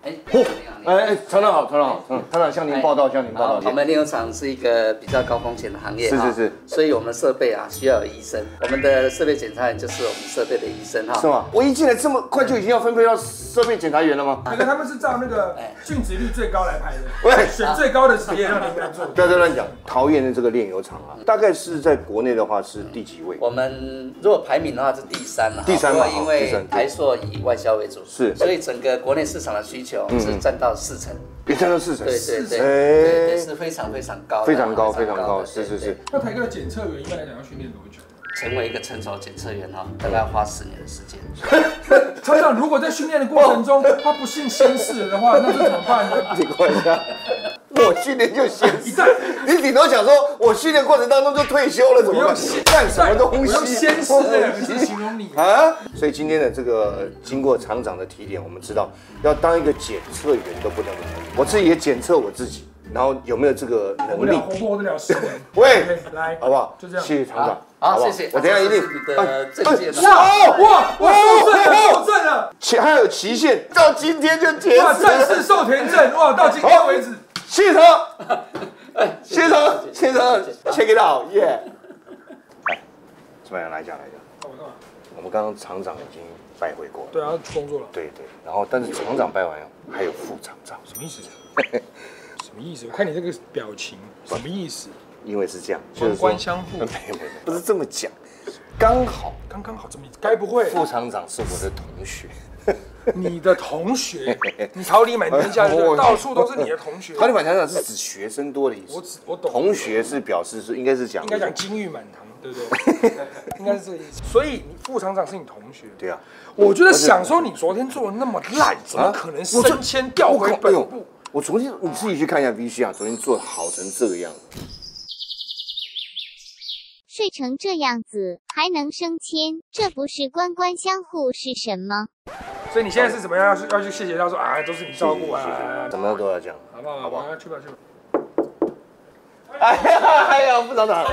哎，嚯你好，你好哎哎，厂长好，厂长好，嗯，厂长向您报道，向您报道。我们炼油厂是一个比较高风险的行业是是是所以我们的设备啊需要有医生，我们的设备检查员就是我们设备的医生哈。是吗？我一进来这么快就已经要分配到设备检查员了吗？那个他们是照那个净值率最高来排的，喂选最高的职业让你们来做。不要再乱讲。桃园的这个炼油厂啊，大概是在国内的话是第几位？我们如果排名的话是第三了，第三嘛因为台塑以外销为主，是所以整个国内市场的需求嗯是占到四成，也占到四成。对对对哎对对，是非常非常高，非常高，非常高，是是。是。那台哥的检测员一般来讲要训练多久？成为一个成熟检测员哈，大概要花十年的时间。[LAUGHS] 厂长，如果在训练的过程中他不幸先逝了的话，那是怎么办呢？[LAUGHS] 你看一下，我训练就先死，你顶多想说，我训练过程当中就退休了，怎么办？干什么东我用西？先死这两个字形容你。啊！所以今天的这个经过厂长的提点，我们知道要当一个检测员都不能容易。我自己也检测我自己，然后有没有这个能力活不了，？活不活得了十年？喂 [LAUGHS] 来，好不好？就这样谢谢厂长，好，不好谢谢。我等下一定你的证件。哇哇，我受证了，受证了！期还有期限，到今天就结哇，束正式了。授权证，哇，到今天为止，谢谢厂，谢谢厂，谢谢厂，check it out，耶！哎，怎么样？来讲来讲。我们刚刚厂长已经拜会过了。对啊，去工作了。对对，然后但是厂长拜完了，还有副厂长，什么意思？[LAUGHS] 什么意思？我看你这个表情，什么意思？因为是这样，官官相护 [LAUGHS] 没有没有，不是这么讲，刚好刚刚好这么，该不会副厂长是我的同学，[LAUGHS] 你的同学？[LAUGHS] 你桃李满天下，到处都是你的同学。桃李满天下是指学生多的意思，我只我懂。同学是表示是应该是讲应该讲金玉满堂，对不对？[LAUGHS] 应该是这个意思。所以你副厂长是你同学。对啊，我觉得想说你昨天做的那么烂，怎么可能升迁调回本部？我昨天你自己去看一下 V C 啊，昨天做的好成这个样子。睡成这样子还能升迁，这不是官官相护是什么？所以你现在是怎么样？要去要去谢谢他说啊，都是你照顾啊，怎么样都要这样，好不好？好不好？去吧去吧。哎呀哎呀，副厂长，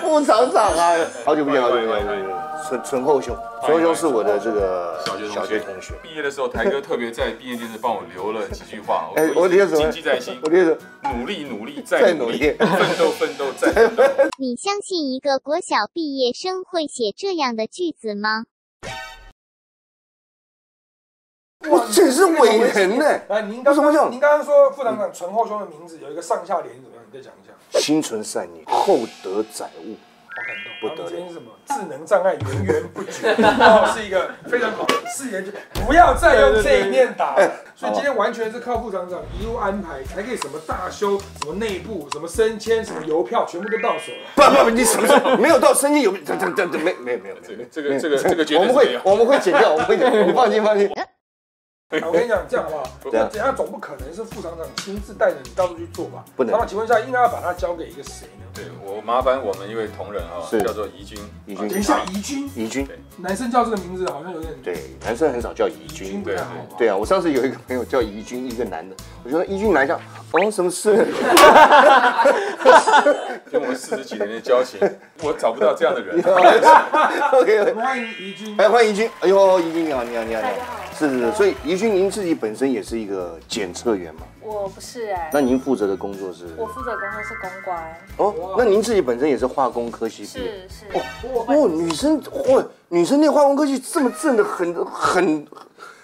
副厂长啊，好久不见，好久不见，纯纯厚兄，纯厚兄是我的这个小学小学同学。毕业的时候，台哥特别在毕业电视帮我留了几句话，[LAUGHS] 哎我留什么谨记在心。我留什么努力努力再努力再努力，奋斗奋斗再奋斗。[LAUGHS] 你相信一个国小毕业生会写这样的句子吗？我这是伟人呢。来，您刚刚您刚刚说副厂长纯厚兄的名字有一个上下联，怎么样？你再讲一下。心存善念，厚德载物。好感动。不得了今天是什么？智能障碍源源不绝，哦，是一个非常好的誓言，就不要再用这一面打了。[LAUGHS] 所以今天完全是靠副厂长一路安排，才可以什么大修、什么内部、什么升迁、什么邮票，全部都到手了。不不不，你什么时候没有到升迁有这这这这没没没有没有这个这个这个绝我们。会我们会剪掉，我们会剪掉，你放心放心。我跟你讲，这样好不好？怎样怎样总不可能是副厂长亲自带着你到处去做吧？不能那么，请问一下，应该要把它交给一个谁呢？对我麻烦我们一位同仁啊，是叫做怡君，怡君等一下，怡君，怡君，男生叫这个名字好像有点对，男生很少叫怡怡君君。不太好？对啊，我上次有一个朋友叫怡君，一个男的，我说怡君来一下，哦，什么事？[LAUGHS] 跟我们四十几年的交情，我找不到这样的人。[LAUGHS] [LAUGHS] OK，欢迎怡君。哎，欢迎怡君。哎呦，怡君你好，你好，你好，你好。是是是，所以怡君您自己本身也是一个检测员嘛？我不是哎、那您负责的工作是？我负责工作是公关，哦，那您自己本身也是化工科系毕业？是是，哦，哦女生哦，女生念化工科系这么正的很很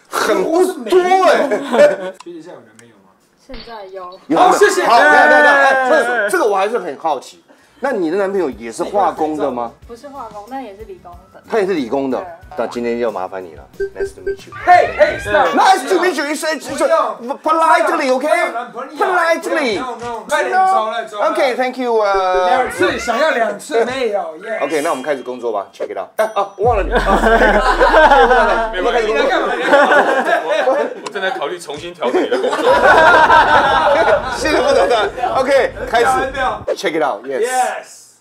很不多哎。学姐现在有男朋友吗？现在有有好谢谢好，等一下等一下哎哎，这个这个我还是很好奇。那你的男朋友也是化工的吗？不是化工，那也是理工的。他也是理工的对。那今天要麻烦你了，Nice to meet you. Hey, hey, nice to meet you. You say politely, okay? Politely. No no，快点走了走了。Okay, thank you. 呃两次想要两次没有耶。OK，那我们开始工作吧。Check it out。哎啊，我忘了你。没关系你，在干嘛？我正在考虑重新调整你的工作。谢谢副总长。OK，开始。Check it out. Yes. Yes。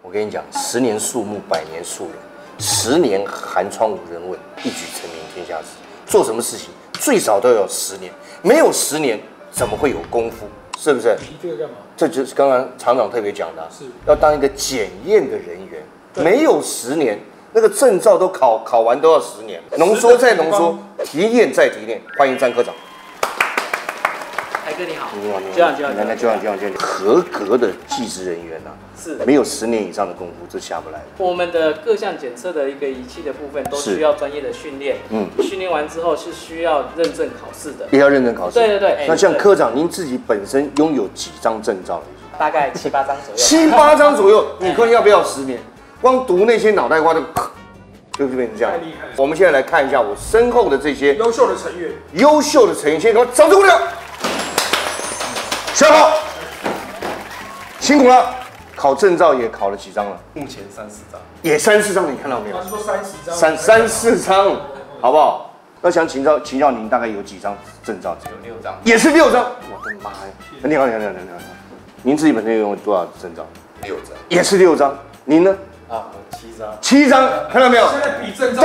我跟你讲，十年树木，百年树人，十年寒窗无人问，一举成名天下知。做什么事情最少都要十年，没有十年怎么会有功夫？是不是？你这个干嘛？这就是刚刚厂长特别讲的啊，是要当一个检验的人员，没有十年，那个证照都考考完都要十年，浓缩再浓缩，提炼再提炼。欢迎张科长。台哥你好，你好，你好，这样这样来来，就样这样这样，合格的技师人员呐、是没有十年以上的功夫，这下不来的。我们的各项检测的一个仪器的部分都是需要专业的训练，嗯训练完之后是需要认证考试的，也要认证考试。对对对那像对科长，您自己本身拥有几张证照了？大概七八张左右。七八张左右，[LAUGHS] 你看要不要十年？光读那些脑袋瓜的，[LAUGHS] 就是变成这样太厉害了。我们现在来看一下我身后的这些优秀的成员，优秀的成员，先给我掌声鼓励。小好，辛苦了。考证照也考了几张了？目前三四张。也三四张，你看到没有他？是说三十张，三三四张，好不好？那想请教请教您大概有几张证照？有六张。也是六张。我的妈呀！你好，你好，你好，你好，你好。您自己本身有多少证照？六张。也是六张。您呢？啊，七张。七张，看到没有？现在比证照。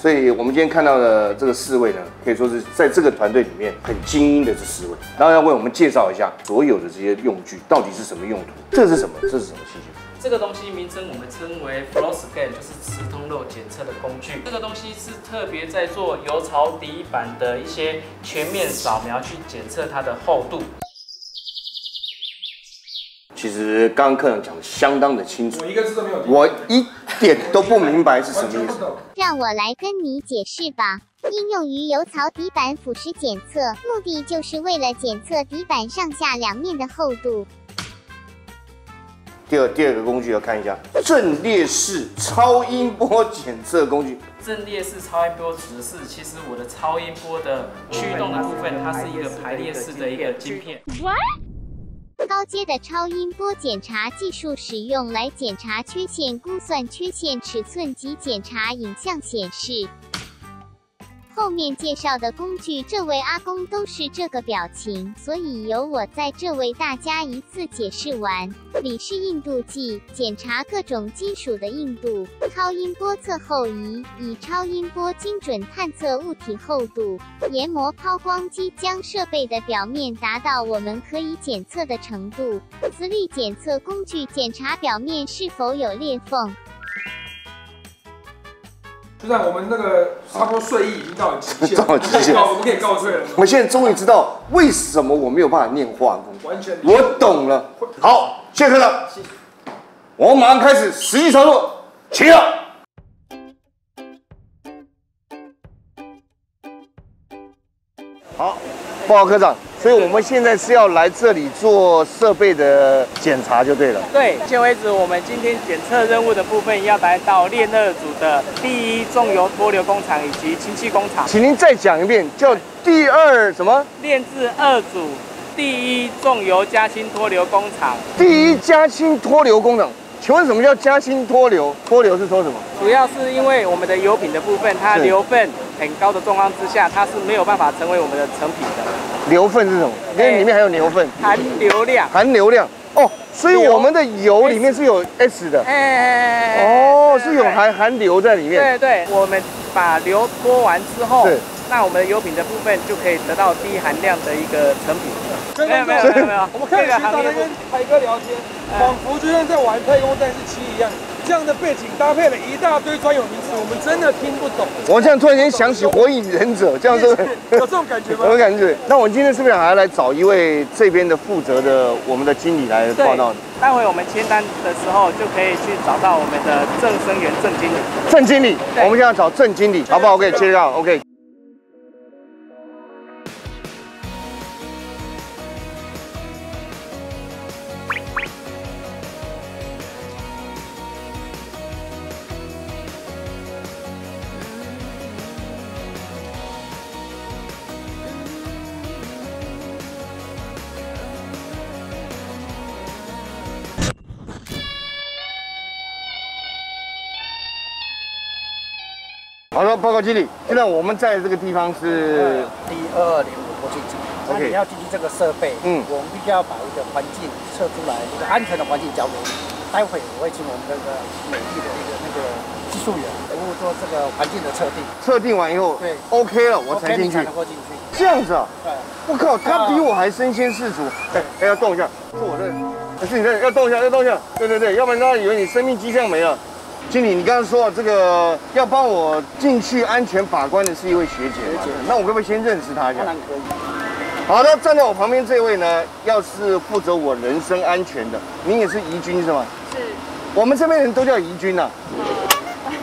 所以我们今天看到的这个四位呢，可以说是在这个团队里面很精英的这四位。然后要为我们介绍一下所有的这些用具到底是什么用途？这是什么？这是什么器具？这个东西名称我们称为 flow scan，就是磁通漏检测的工具。这个东西是特别在做油槽底板的一些全面扫描，去检测它的厚度。其实刚刚科长讲的相当的清楚我，一个字都没有听。我一点都不明白是什么意思。让我来跟你解释吧。应用于油槽底板腐蚀检测，目的就是为了检测底板上下两面的厚度。第二第二个工具要看一下阵列式超音波检测工具。阵列式超音波指的是，其实我的超音波的驱动的部分，它是一个排列式的一个晶片。高阶的超音波检查技术使用来检查缺陷、估算缺陷尺寸及检查影像显示。后面介绍的工具，这位阿公都是这个表情，所以由我在这为大家一次解释完。里是硬度计，检查各种金属的硬度；超音波测厚仪，以超音波精准探测物体厚度；研磨抛光机将设备的表面达到我们可以检测的程度；磁力检测工具检查表面是否有裂缝。就像我们那个差不多睡意已经到了极限，[LAUGHS] 到了极限我们可以告退了。我们现在终于知道为什么我没有办法念化工，完全我懂了。好，谢谢科长，我们马上开始实际操作，起了。好，报告科长，所以我们现在是要来这里做设备的检查就对了。对，目前为止我们今天检测任务的部分要来到炼二组的第一重油脱硫工厂以及氢气工厂。请您再讲一遍，叫第二什么？炼制二组第一重油加氢脱硫工厂。第一加氢脱硫工厂。请问什么叫加氢脱硫？脱硫是说什么？主要是因为我们的油品的部分，它是硫分很高的状况之下，它是没有办法成为我们的成品的。硫分是什么？因为里面还有牛粪。含硫量。含硫量哦，所以我们的油里面是有 S 的。哎哦，是有含含硫在里面。对对，我们把硫脱完之后，那我们的油品的部分就可以得到低含量的一个成品。刚没有没有没有没有，我们看学长在跟台哥聊天，仿佛就像在玩太空战士七一样。这样的背景搭配了一大堆专有名词，我们真的听不懂。我这样突然间想起《火影忍者》，这样是是有这种感觉吗？[LAUGHS] 有感觉。那我们今天是不是还要来找一位这边的负责的我们的经理来报道？待会我们签单的时候就可以去找到我们的郑生源郑经理。郑经理，我们现在找郑经理，好不好？OK，切到 OK。好的，报告经理，现在我们在这个地方是第二二零五国际机。那你要进去这个设备，嗯我们必须要把一个环境测出来，一个安全的环境交给你。待会我会请我们那个美丽的一个那个技术员服务做这个环境的测定。测定完以后，对，OK 了，我才进去进去。这样子啊？对。我靠，他比我还身先士卒。哎，哎，要动一下，是我这，是你这，要动一下，要动一下。对对对，要不然大家以为你生命迹象没了。经理，你刚刚说啊这个要帮我进去安全把关的是一位学姐嘛？那我可不可以先认识她一下？当然可以。好的，站在我旁边这位呢，要是负责我人身安全的，您也是宜君是吗？是我们这边人都叫宜君呐、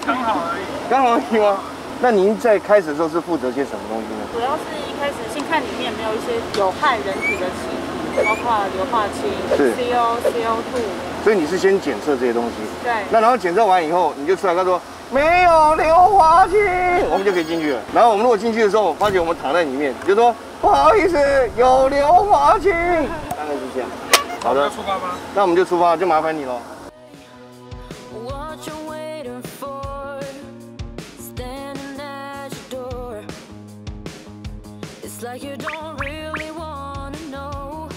刚好而已。刚好而已吗？那您在开始的时候是负责些什么东西呢？主要是一开始先看里面有没有一些有害人体的气体，包括硫化氢、是 CO、CO2。所以你是先检测这些东西，对那然后检测完以后，你就出来，他说没有硫化氢，我们就可以进去了。然后我们如果进去的时候，发觉我们躺在里面，你就说不好意思，有硫化氢，[LAUGHS] 大概是这样。好的，出发吗？那我们就出发，就麻烦你喽。What you waiting for? Standing at your door. It's like you don't really wanna know.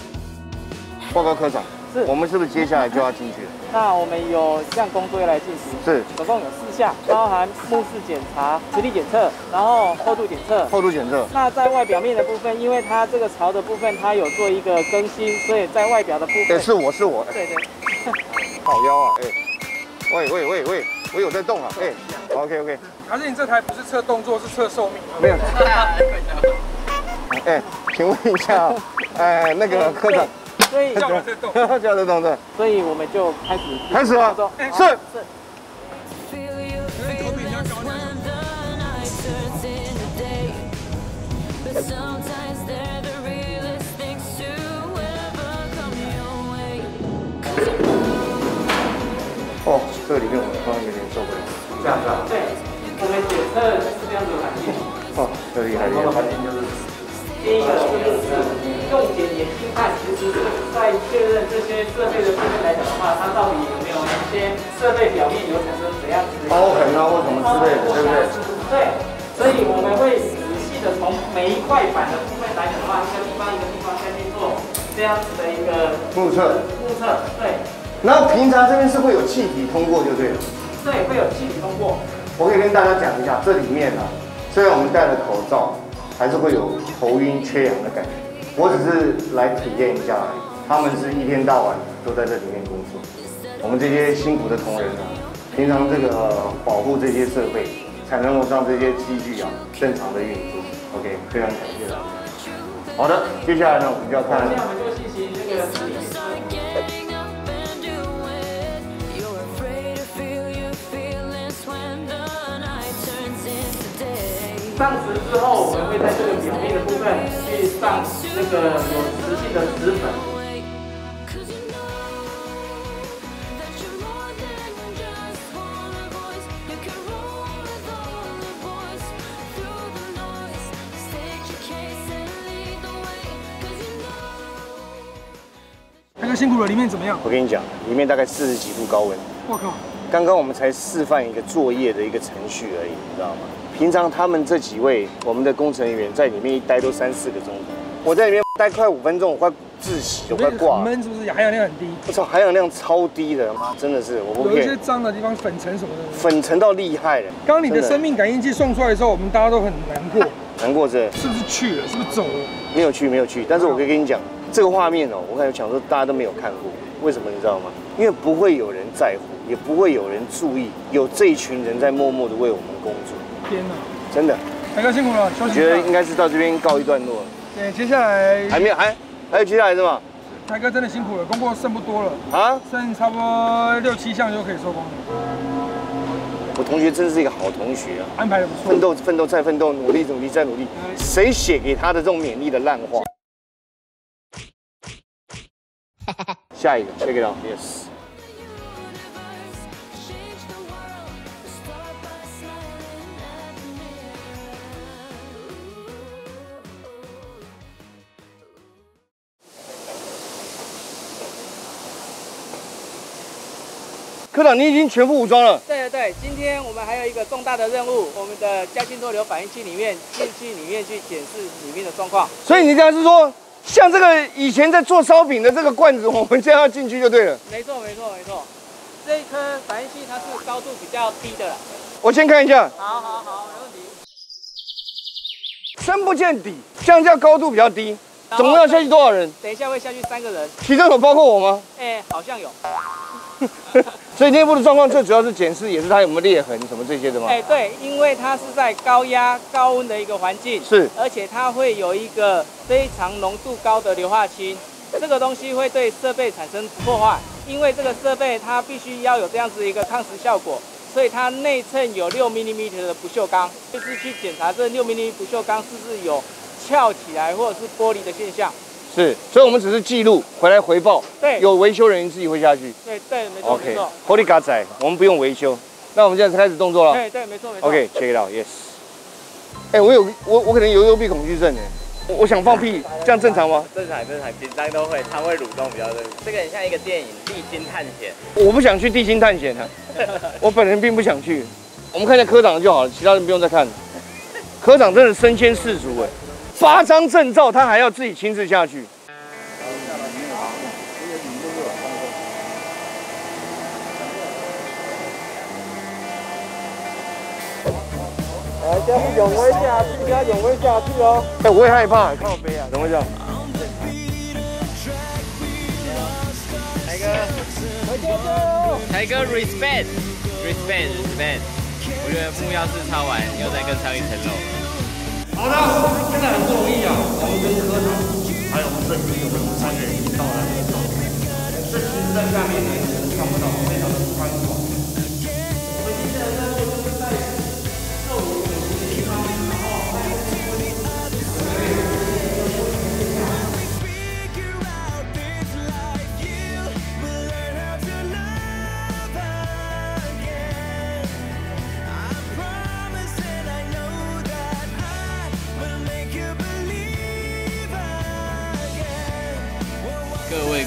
报告科长，是我们是不是接下来就要进去了？那我们有项工作要来进行，是总共有四项，包含目视检查、磁力检测，然后厚度检测。厚度检测。那在外表面的部分，因为它这个槽的部分它有做一个更新，所以在外表的部分，哎，是我是我，对对，好腰啊，哎，喂喂喂喂，我有在动啊，哎，OK OK，还是你这台不是测动作，是测寿命？没有。哎，请问一下啊，哎，那个科长，所以叫我在动。[LAUGHS] 叫得动的，所以我们就开始开始了是。搞的。But sometimes they're the realest things to ever come 哦，这里面我们刚刚有点受不了，这样子啊？对，我们检测是这样子的环境。哦，这厉害厉害。环境就是第一个就是用检眼睛看，其实是在确认这些设备的部分来讲的话，它到底有没有一些设备表面有产生怎样子的凹痕啊或什么之类的，对不对？对，所以我们会仔细的从每一块板的部分来讲的话，一个地方一个地方先去做这样子的一个目测。目测，对然后平常这边是会有气体通过就对了。对，会有气体通过。我可以跟大家讲一下，这里面呢、虽然我们戴了口罩，还是会有头晕缺氧的感觉。我只是来体验一下而已。他们是一天到晚都在这里面工作。我们这些辛苦的同仁呢，平常这个、保护这些设备，才能够让这些机具啊正常的运作。OK，非常感谢大家。好的，接下来呢，我们就要看。上瓷之后，在这个表面的部分去上那个有磁性的磁粉。看看辛苦了，里面怎么样？我跟你讲，里面大概四十几度高温。我靠！刚刚我们才示范一个作业的一个程序而已，你知道吗？平常他们这几位我们的工程人员在里面一待都三四个钟头，我在里面待快五分钟，我快窒息，我快挂了。闷是不是？含氧量很低，我操，含氧量超低的，妈真的是我不有一些，脏的地方粉尘什么的。粉尘到厉害了。刚刚你的生命感应器送出来的时候，我们大家都很难过，难过这是不是去了？是不是走了？没有去，没有去。但是我可以跟你讲，这个画面哦，我感觉想说大家都没有看过，为什么你知道吗？因为不会有人在乎，也不会有人注意，有这一群人在默默的为我们工作，天哪！真的。大哥辛苦了，休息我觉得应下。该是到这边告一段落了。对，接下来还没有，还还有接下来是吗？台哥真的辛苦了，功课剩不多了，啊，剩差不多六七项就可以收工了，我同学真是一个好同学啊，安排的不错。奋斗奋斗再奋斗，努力努力再努力。谁写给他的这种勉励的烂话？下一个，check it out，yes。科长，你已经全副武装了。对对对，今天我们还有一个重大的任务，我们的嘉兴多流反应器里面进去里面去检视里面的状况。所以你刚才是说，像这个以前在做烧饼的这个罐子，我们现在要进去就对了。没错没错没错，这一颗反应器它是高度比较低的了。我先看一下，好好好，没问题。深不见底，这样叫高度比较低。总共要下去多少人？等一下会下去三个人，其中有包括我吗？哎，好像有。[LAUGHS] 所以内部的状况最主要是检视，也是它有没有裂痕什么这些的吗？哎，对，因为它是在高压、高温的一个环境，是而且它会有一个非常浓度高的硫化氢，这个东西会对设备产生破坏，因为这个设备它必须要有这样子一个抗蚀效果，所以它内衬有六 mm 的不锈钢，就是去检查这六 mm 不锈钢是不是有翘起来或者是剥离的现象。是，所以我们只是记录回来回报。对有维修人员自己会下去。对对，没错 OK，错。Holy God 仔，我们不用维修。那我们现在开始动作了。对对，没错没错。OK，check、it out，yes。哎、我有我我可能有幽闭恐惧症哎，我我想放屁，这样正常吗？正常正常，紧张都会，它会蠕动比较正常。这个很像一个电影《地心探险我不想去地心探险啊，[LAUGHS] 我本人并不想去。我们看一下科长就好了，其他人不用再看了。科长真的身先士卒哎，八张证照他还要自己亲自下去。来，这样永威下去，要永威下去哦。哎、我也害怕，靠背啊，怎么会这样？台哥，台哥，respect，respect，respect。我觉得木曜是超完，又再更上一层楼。好的，真的很不容易啊，我们跟科长还有我们这里有我们三个人已经到了这个状态，这其实在下面呢看不到，非常的宽广。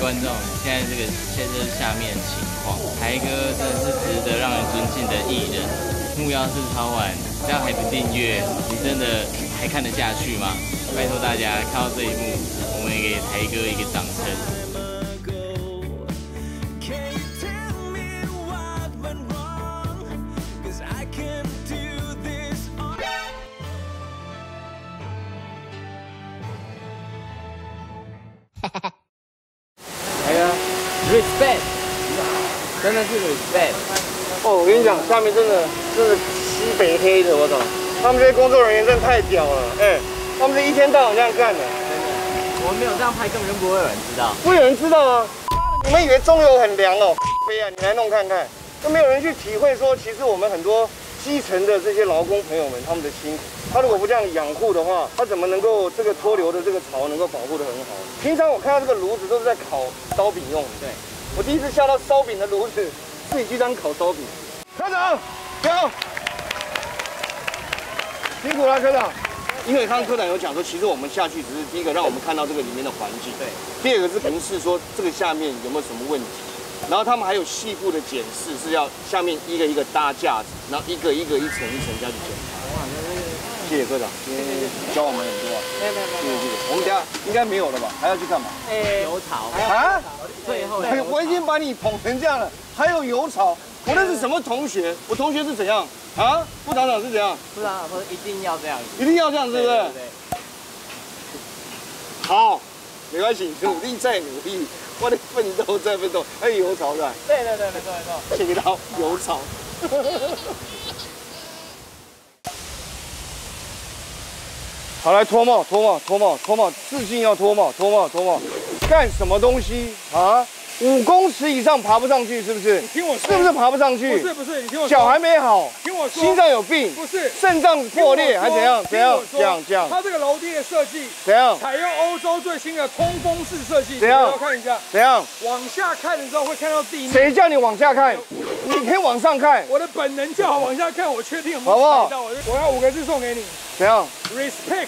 观众，现在这个现在是下面的情况。台哥真的是值得让人尊敬的艺人，目标是超完，这样还不订阅，你真的还看得下去吗？拜托大家看到这一幕，我们也给台哥一个掌声。哦，我跟你讲，下面真的真的西北黑的，我操！他们这些工作人员真的太屌了，哎，他们是一天到晚这样干的，我们没有这样拍，根本就不会有人知道。不会有人知道啊！你们以为中油很凉哦？飞啊，你来弄看看，都没有人去体会说，其实我们很多基层的这些劳工朋友们他们的辛苦，他如果不这样养护的话，他怎么能够这个脱硫的这个槽能够保护得很好？平常我看到这个炉子都是在烤烧饼用的，对我第一次下到烧饼的炉子，自己去当烤烧饼。科长，加油！辛苦了，科长。因为刚刚科长有讲说，其实我们下去只是第一个让我们看到这个里面的环境，对；第二个是评视说这个下面有没有什么问题，然后他们还有细部的检视，是要下面一个一个搭架子，然后一个一个一层一层下去检查。谢谢科长，今天教我们很多啊。没有没有谢谢谢谢。我们等下应该没有了吧？还要去干嘛？哎，油槽啊？最后哎我已经把你捧成这样了，还有油草，我那是什么同学？我同学是怎样啊？副厂长是怎样？副厂长说一定要这样子，一定要这样，是不是？对对好，没关系，努力再努力，[LAUGHS] 我得奋斗再奋斗。还有油草是吧？对对对，没错没错。切 [LAUGHS] 到油草。好，来脱帽，脱帽，脱帽，脱帽，自信要脱帽，脱帽，脱帽。干什么东西啊？五公尺以上爬不上去，是不是？听我说是不是爬不上去？不是不是，你听我说，脚还没好，听我说，心脏有病，不是肾脏破裂还怎样？怎样？这这样这样它这个楼梯的设计怎样采用欧洲最新的通风式设计，怎样看一下。怎样？往下看的时候会看到地面。谁叫你往下看？你可以往上看，我的本能叫我往下看，我确定有没有好不好踩到我。我要五个字送给你怎样？，respect。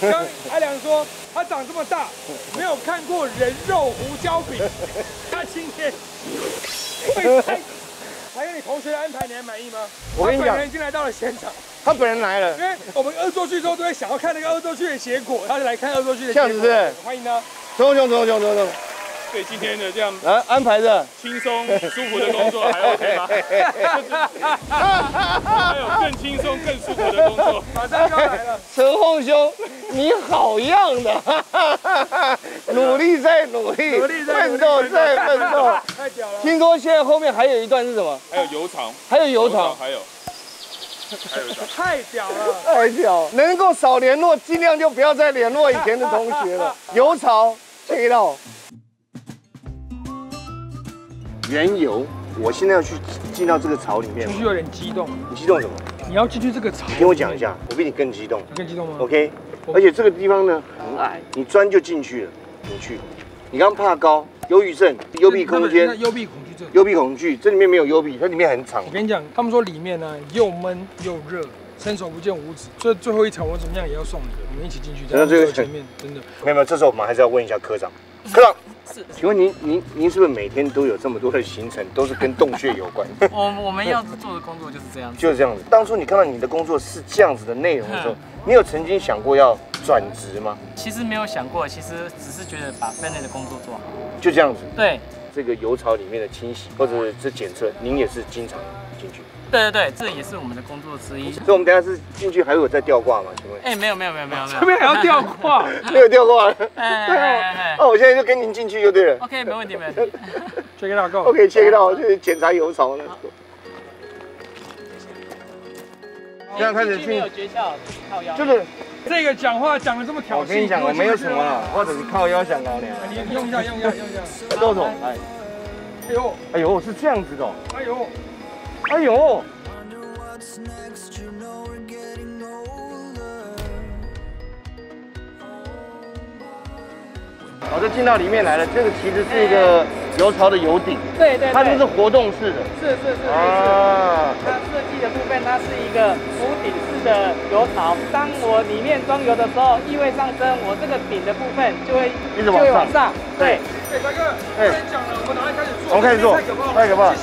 [LAUGHS] 刚阿良说他长这么大没有看过人肉胡椒饼，[LAUGHS] 他今天 [LAUGHS] 会开。还有你同学的安排，你还满意吗？我跟你讲他本人已经来到了现场，他本人来了因。为我们恶作剧之后都会想要看那个恶作剧的结果，他就来看恶作剧的结果。这样子是不是欢迎他。走走走走走走，对今天的这样来安排的。轻松舒服的工作还 OK 吗？还有更轻松、更舒服的工作。马上来了。陈红兄，你好样的！[LAUGHS] 努力再努力，努力再努力奋斗再奋斗。太屌了！听说现在后面还有一段是什么？还有油厂，还有油厂，还有还有。太屌了！太屌！能够少联络，尽量就不要再联络以前的同学了。油槽，切到。原油，我现在要去进到这个槽里面情绪有点激动，你激动什么？你要进去这个槽，你听我讲一下，我比你更激动。你更激动吗 OK，而且这个地方呢很矮，你钻就进去了，你去。你刚怕高，忧郁症、幽闭空间那、幽闭恐惧症。幽闭恐惧，这里面没有幽闭，它里面很长我。跟你讲，他们说里面呢又闷又热，伸手不见五指，所以最后一层我怎么样也要送你，我们一起进去。那这个在前面真的。没有没有，这时候我们还是要问一下科长。科长，请问您您您是不是每天都有这么多的行程，都是跟洞穴有关？[LAUGHS] 我我们要做的工作就是这样子。就是这样子。当初你看到你的工作是这样子的内容的时候，[LAUGHS] 你有曾经想过要转职吗？其实没有想过，其实只是觉得把分内的工作做好。就这样子。对，这个油槽里面的清洗或者是检测，您也是经常进去。对对对，这也是我们的工作之一。所以我们等下是进去还有在吊挂吗？请问？哎，没有没有没有没有没有，这边还要吊挂，[LAUGHS] 没有吊挂。哎。哦，我现在就跟您进去就对了。OK，没问题没问题。[LAUGHS] check it out go。OK，check it out，就是检查油槽了。现在开始没有诀窍，靠腰。就是这个讲话讲的这么挑衅，我跟你讲，我没有什么了，或者是靠腰想高粱。你你用一下用一下用一下。豆豆，哎，哎呦哎呦，是这样子的哦。哎呦哎呦。好，就进到里面来了。这个其实是一个油槽的油顶，对对对，它就是活动式的。是是是，啊它设计的部分，它是一个浮顶式的油槽。当我里面装油的时候，异味上升，我这个顶的部分就会一直往上就会往上。对，哎，大哥，哎先讲了，我们马上开始做。我们开始做太可怕了，太可怕了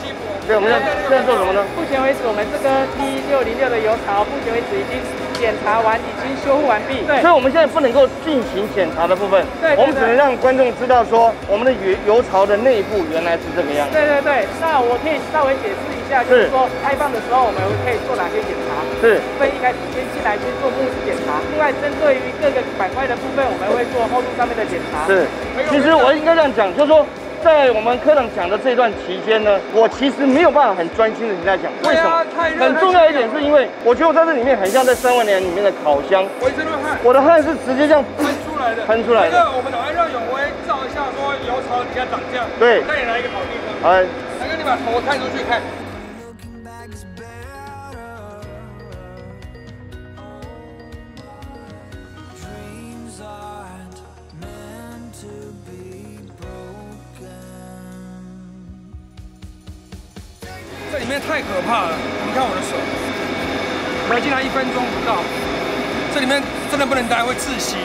对，我们现在现在做什么呢？目前为止，我们这个 T 六零六的油槽，目前为止已经检查完，已经修复完毕。对所以我们现在不能够进行检查的部分，对对我们只能让观众知道说，我们的油油槽的内部原来是这个样子。对对对，那我可以稍微解释一下，就是说开放的时候我们可以做哪些检查？是分一开始先进来先做目视检查，另外针对于各个板块的部分，我们会做厚度上面的检查。是，其实我应该这样讲，就是说，在我们科长讲的这段期间呢，我其实没有办法很专心的听他讲，为什么？很重要一点是因为，我觉得我在这里面很像在三万年里面的烤箱，我一直都汗，我的汗是直接这样喷出来的，喷出来的那个我们赶快让永威照一下，说油槽底下长这样。对带你来一个好地方。哎，大哥，你把头探出去看。这里面太可怕了，你看我的手，我进来一分钟不到，这里面真的不能待，会窒息。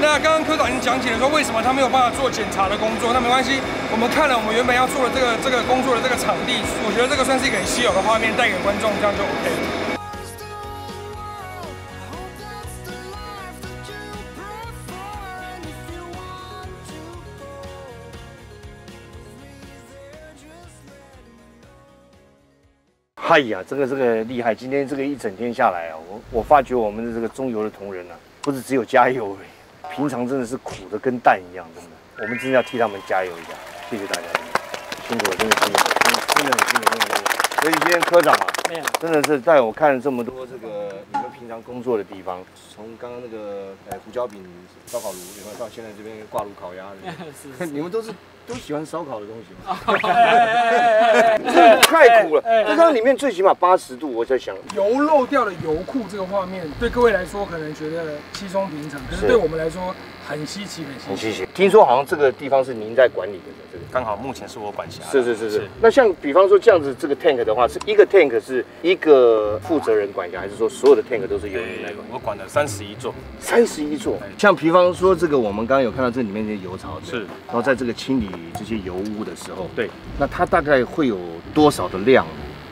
那刚刚科长已经讲解了说为什么他没有办法做检查的工作，那没关系，我们看了我们原本要做的这个这个工作的这个场地，我觉得这个算是一个很稀有的画面，带给观众，这样就 OK 哎呀，这个这个厉害！今天这个一整天下来啊，我我发觉我们的这个中油的同仁啊，不是只有加油，平常真的是苦的跟蛋一样，真的。我们真的要替他们加油一下，谢谢大家，辛苦了，真的辛苦了，真的很辛苦，真的辛苦。所以今天科长啊，真的是带我看了这么多这个平常工作的地方，从刚刚那个呃胡椒饼烧烤炉，有没有到现在这边挂炉烤鸭 [LAUGHS] 是，[LAUGHS] 你们都是都喜欢烧烤的东西吗？太苦了，这刚里面最起码八十度，我在想，油漏掉的油库这个画面，对各位来说可能觉得稀松平常，可是是对我们来说很稀奇，很稀奇。听说好像这个地方是您在管理的，这个刚好目前是我管辖的。是是是是。那像比方说这样子，这个 tank 的话，是一个 tank 是一个负责人管辖，还是说所有的 tank 都是油泥那个？我管了三十一座，三十一座。像比方说这个，我们刚刚有看到这里面的油槽，是，然后在这个清理这些油污的时候，对，那它大概会有多少的量？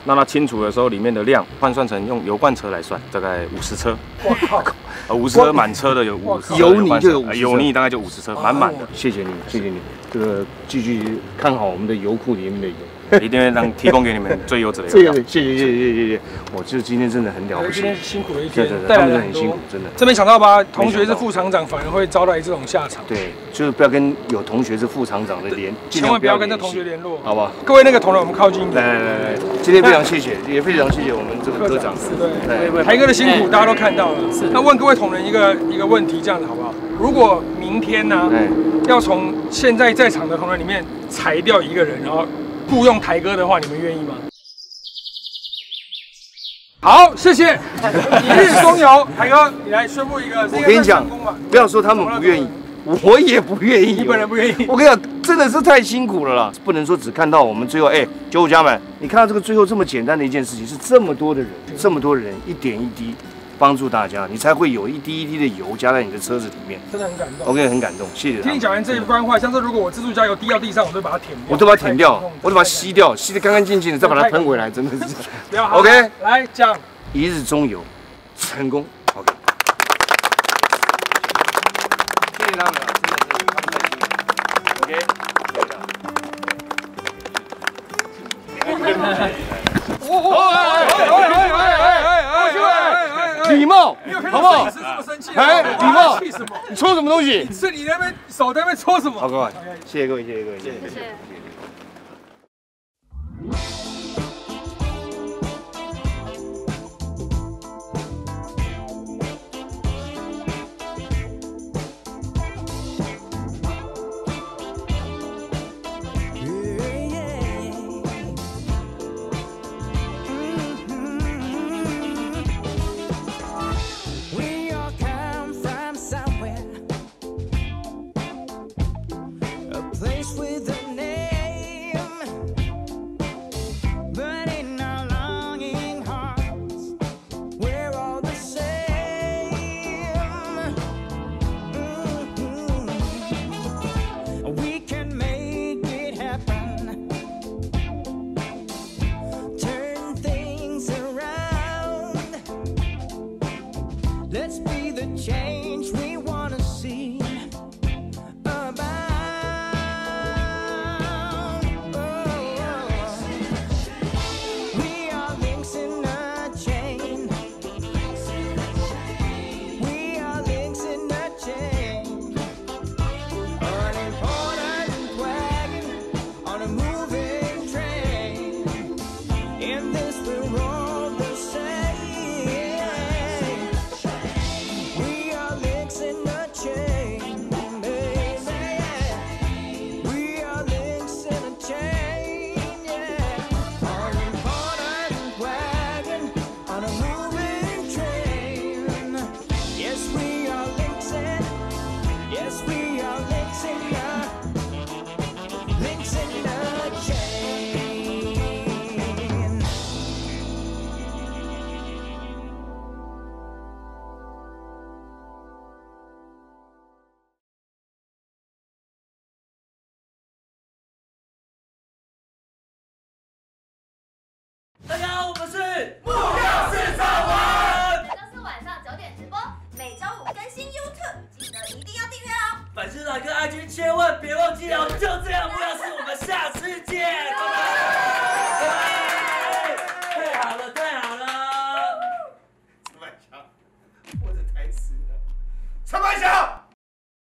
那它清除的时候，里面的量换算成用油罐车来算，大概五十车。我靠！[LAUGHS] 呃，五十车满车的有五十，油泥就有50车油泥大概就五十车，满满的。谢谢你，谢谢你，这个继续看好我们的油库里面的油。[LAUGHS] 一定会让提供给你们最优质的药。谢谢谢谢谢谢我就今天真的很了不起，今天辛苦了一天，对对对，他们真的很辛苦，真的。真没想到吧？同学是副厂长，反而会招来这种下场。对，就是不要跟有同学是副厂长的联，千万不要跟这同学联络，好不好？各位那个同仁，我们靠近一点。来来来，今天非常谢谢，也非常谢谢我们这个科长。对对，台哥的辛苦大家都看到了。是。那问各位同仁一个一个问题，这样子好不好？如果明天呢、要从现在在场的同仁里面裁掉一个人，然后雇佣台哥的话，你们愿意吗？好，谢谢。一 [LAUGHS] 日中油，台哥，你来宣布一个。我跟你讲，不要说他们不愿意，我也不愿意。你本人不愿意？我跟你讲，真的是太辛苦了啦，不能说只看到我们最后，哎，九五家们，你看到这个最后这么简单的一件事情，是这么多的人，这么多人一点一滴帮助大家，你才会有一滴一滴的油加在你的车子里面。真的很感动。OK，很感动，谢谢听你。讲完这一番话，像是如果我自助加油滴到地上，我都把它舔掉。我都把它舔掉，我都把它吸掉，吸得干干净净的，再把它喷回来，真的是。OK，来讲。一日中油，成功。OK，谢谢他们啊，真的是他们太辛苦。OK，谢谢他们。礼貌，好不好？哎，礼貌，气什么？你抽什么东西？是你那边手在那边抽什么？好，各位，谢谢各位，谢谢各位，谢谢。谢谢。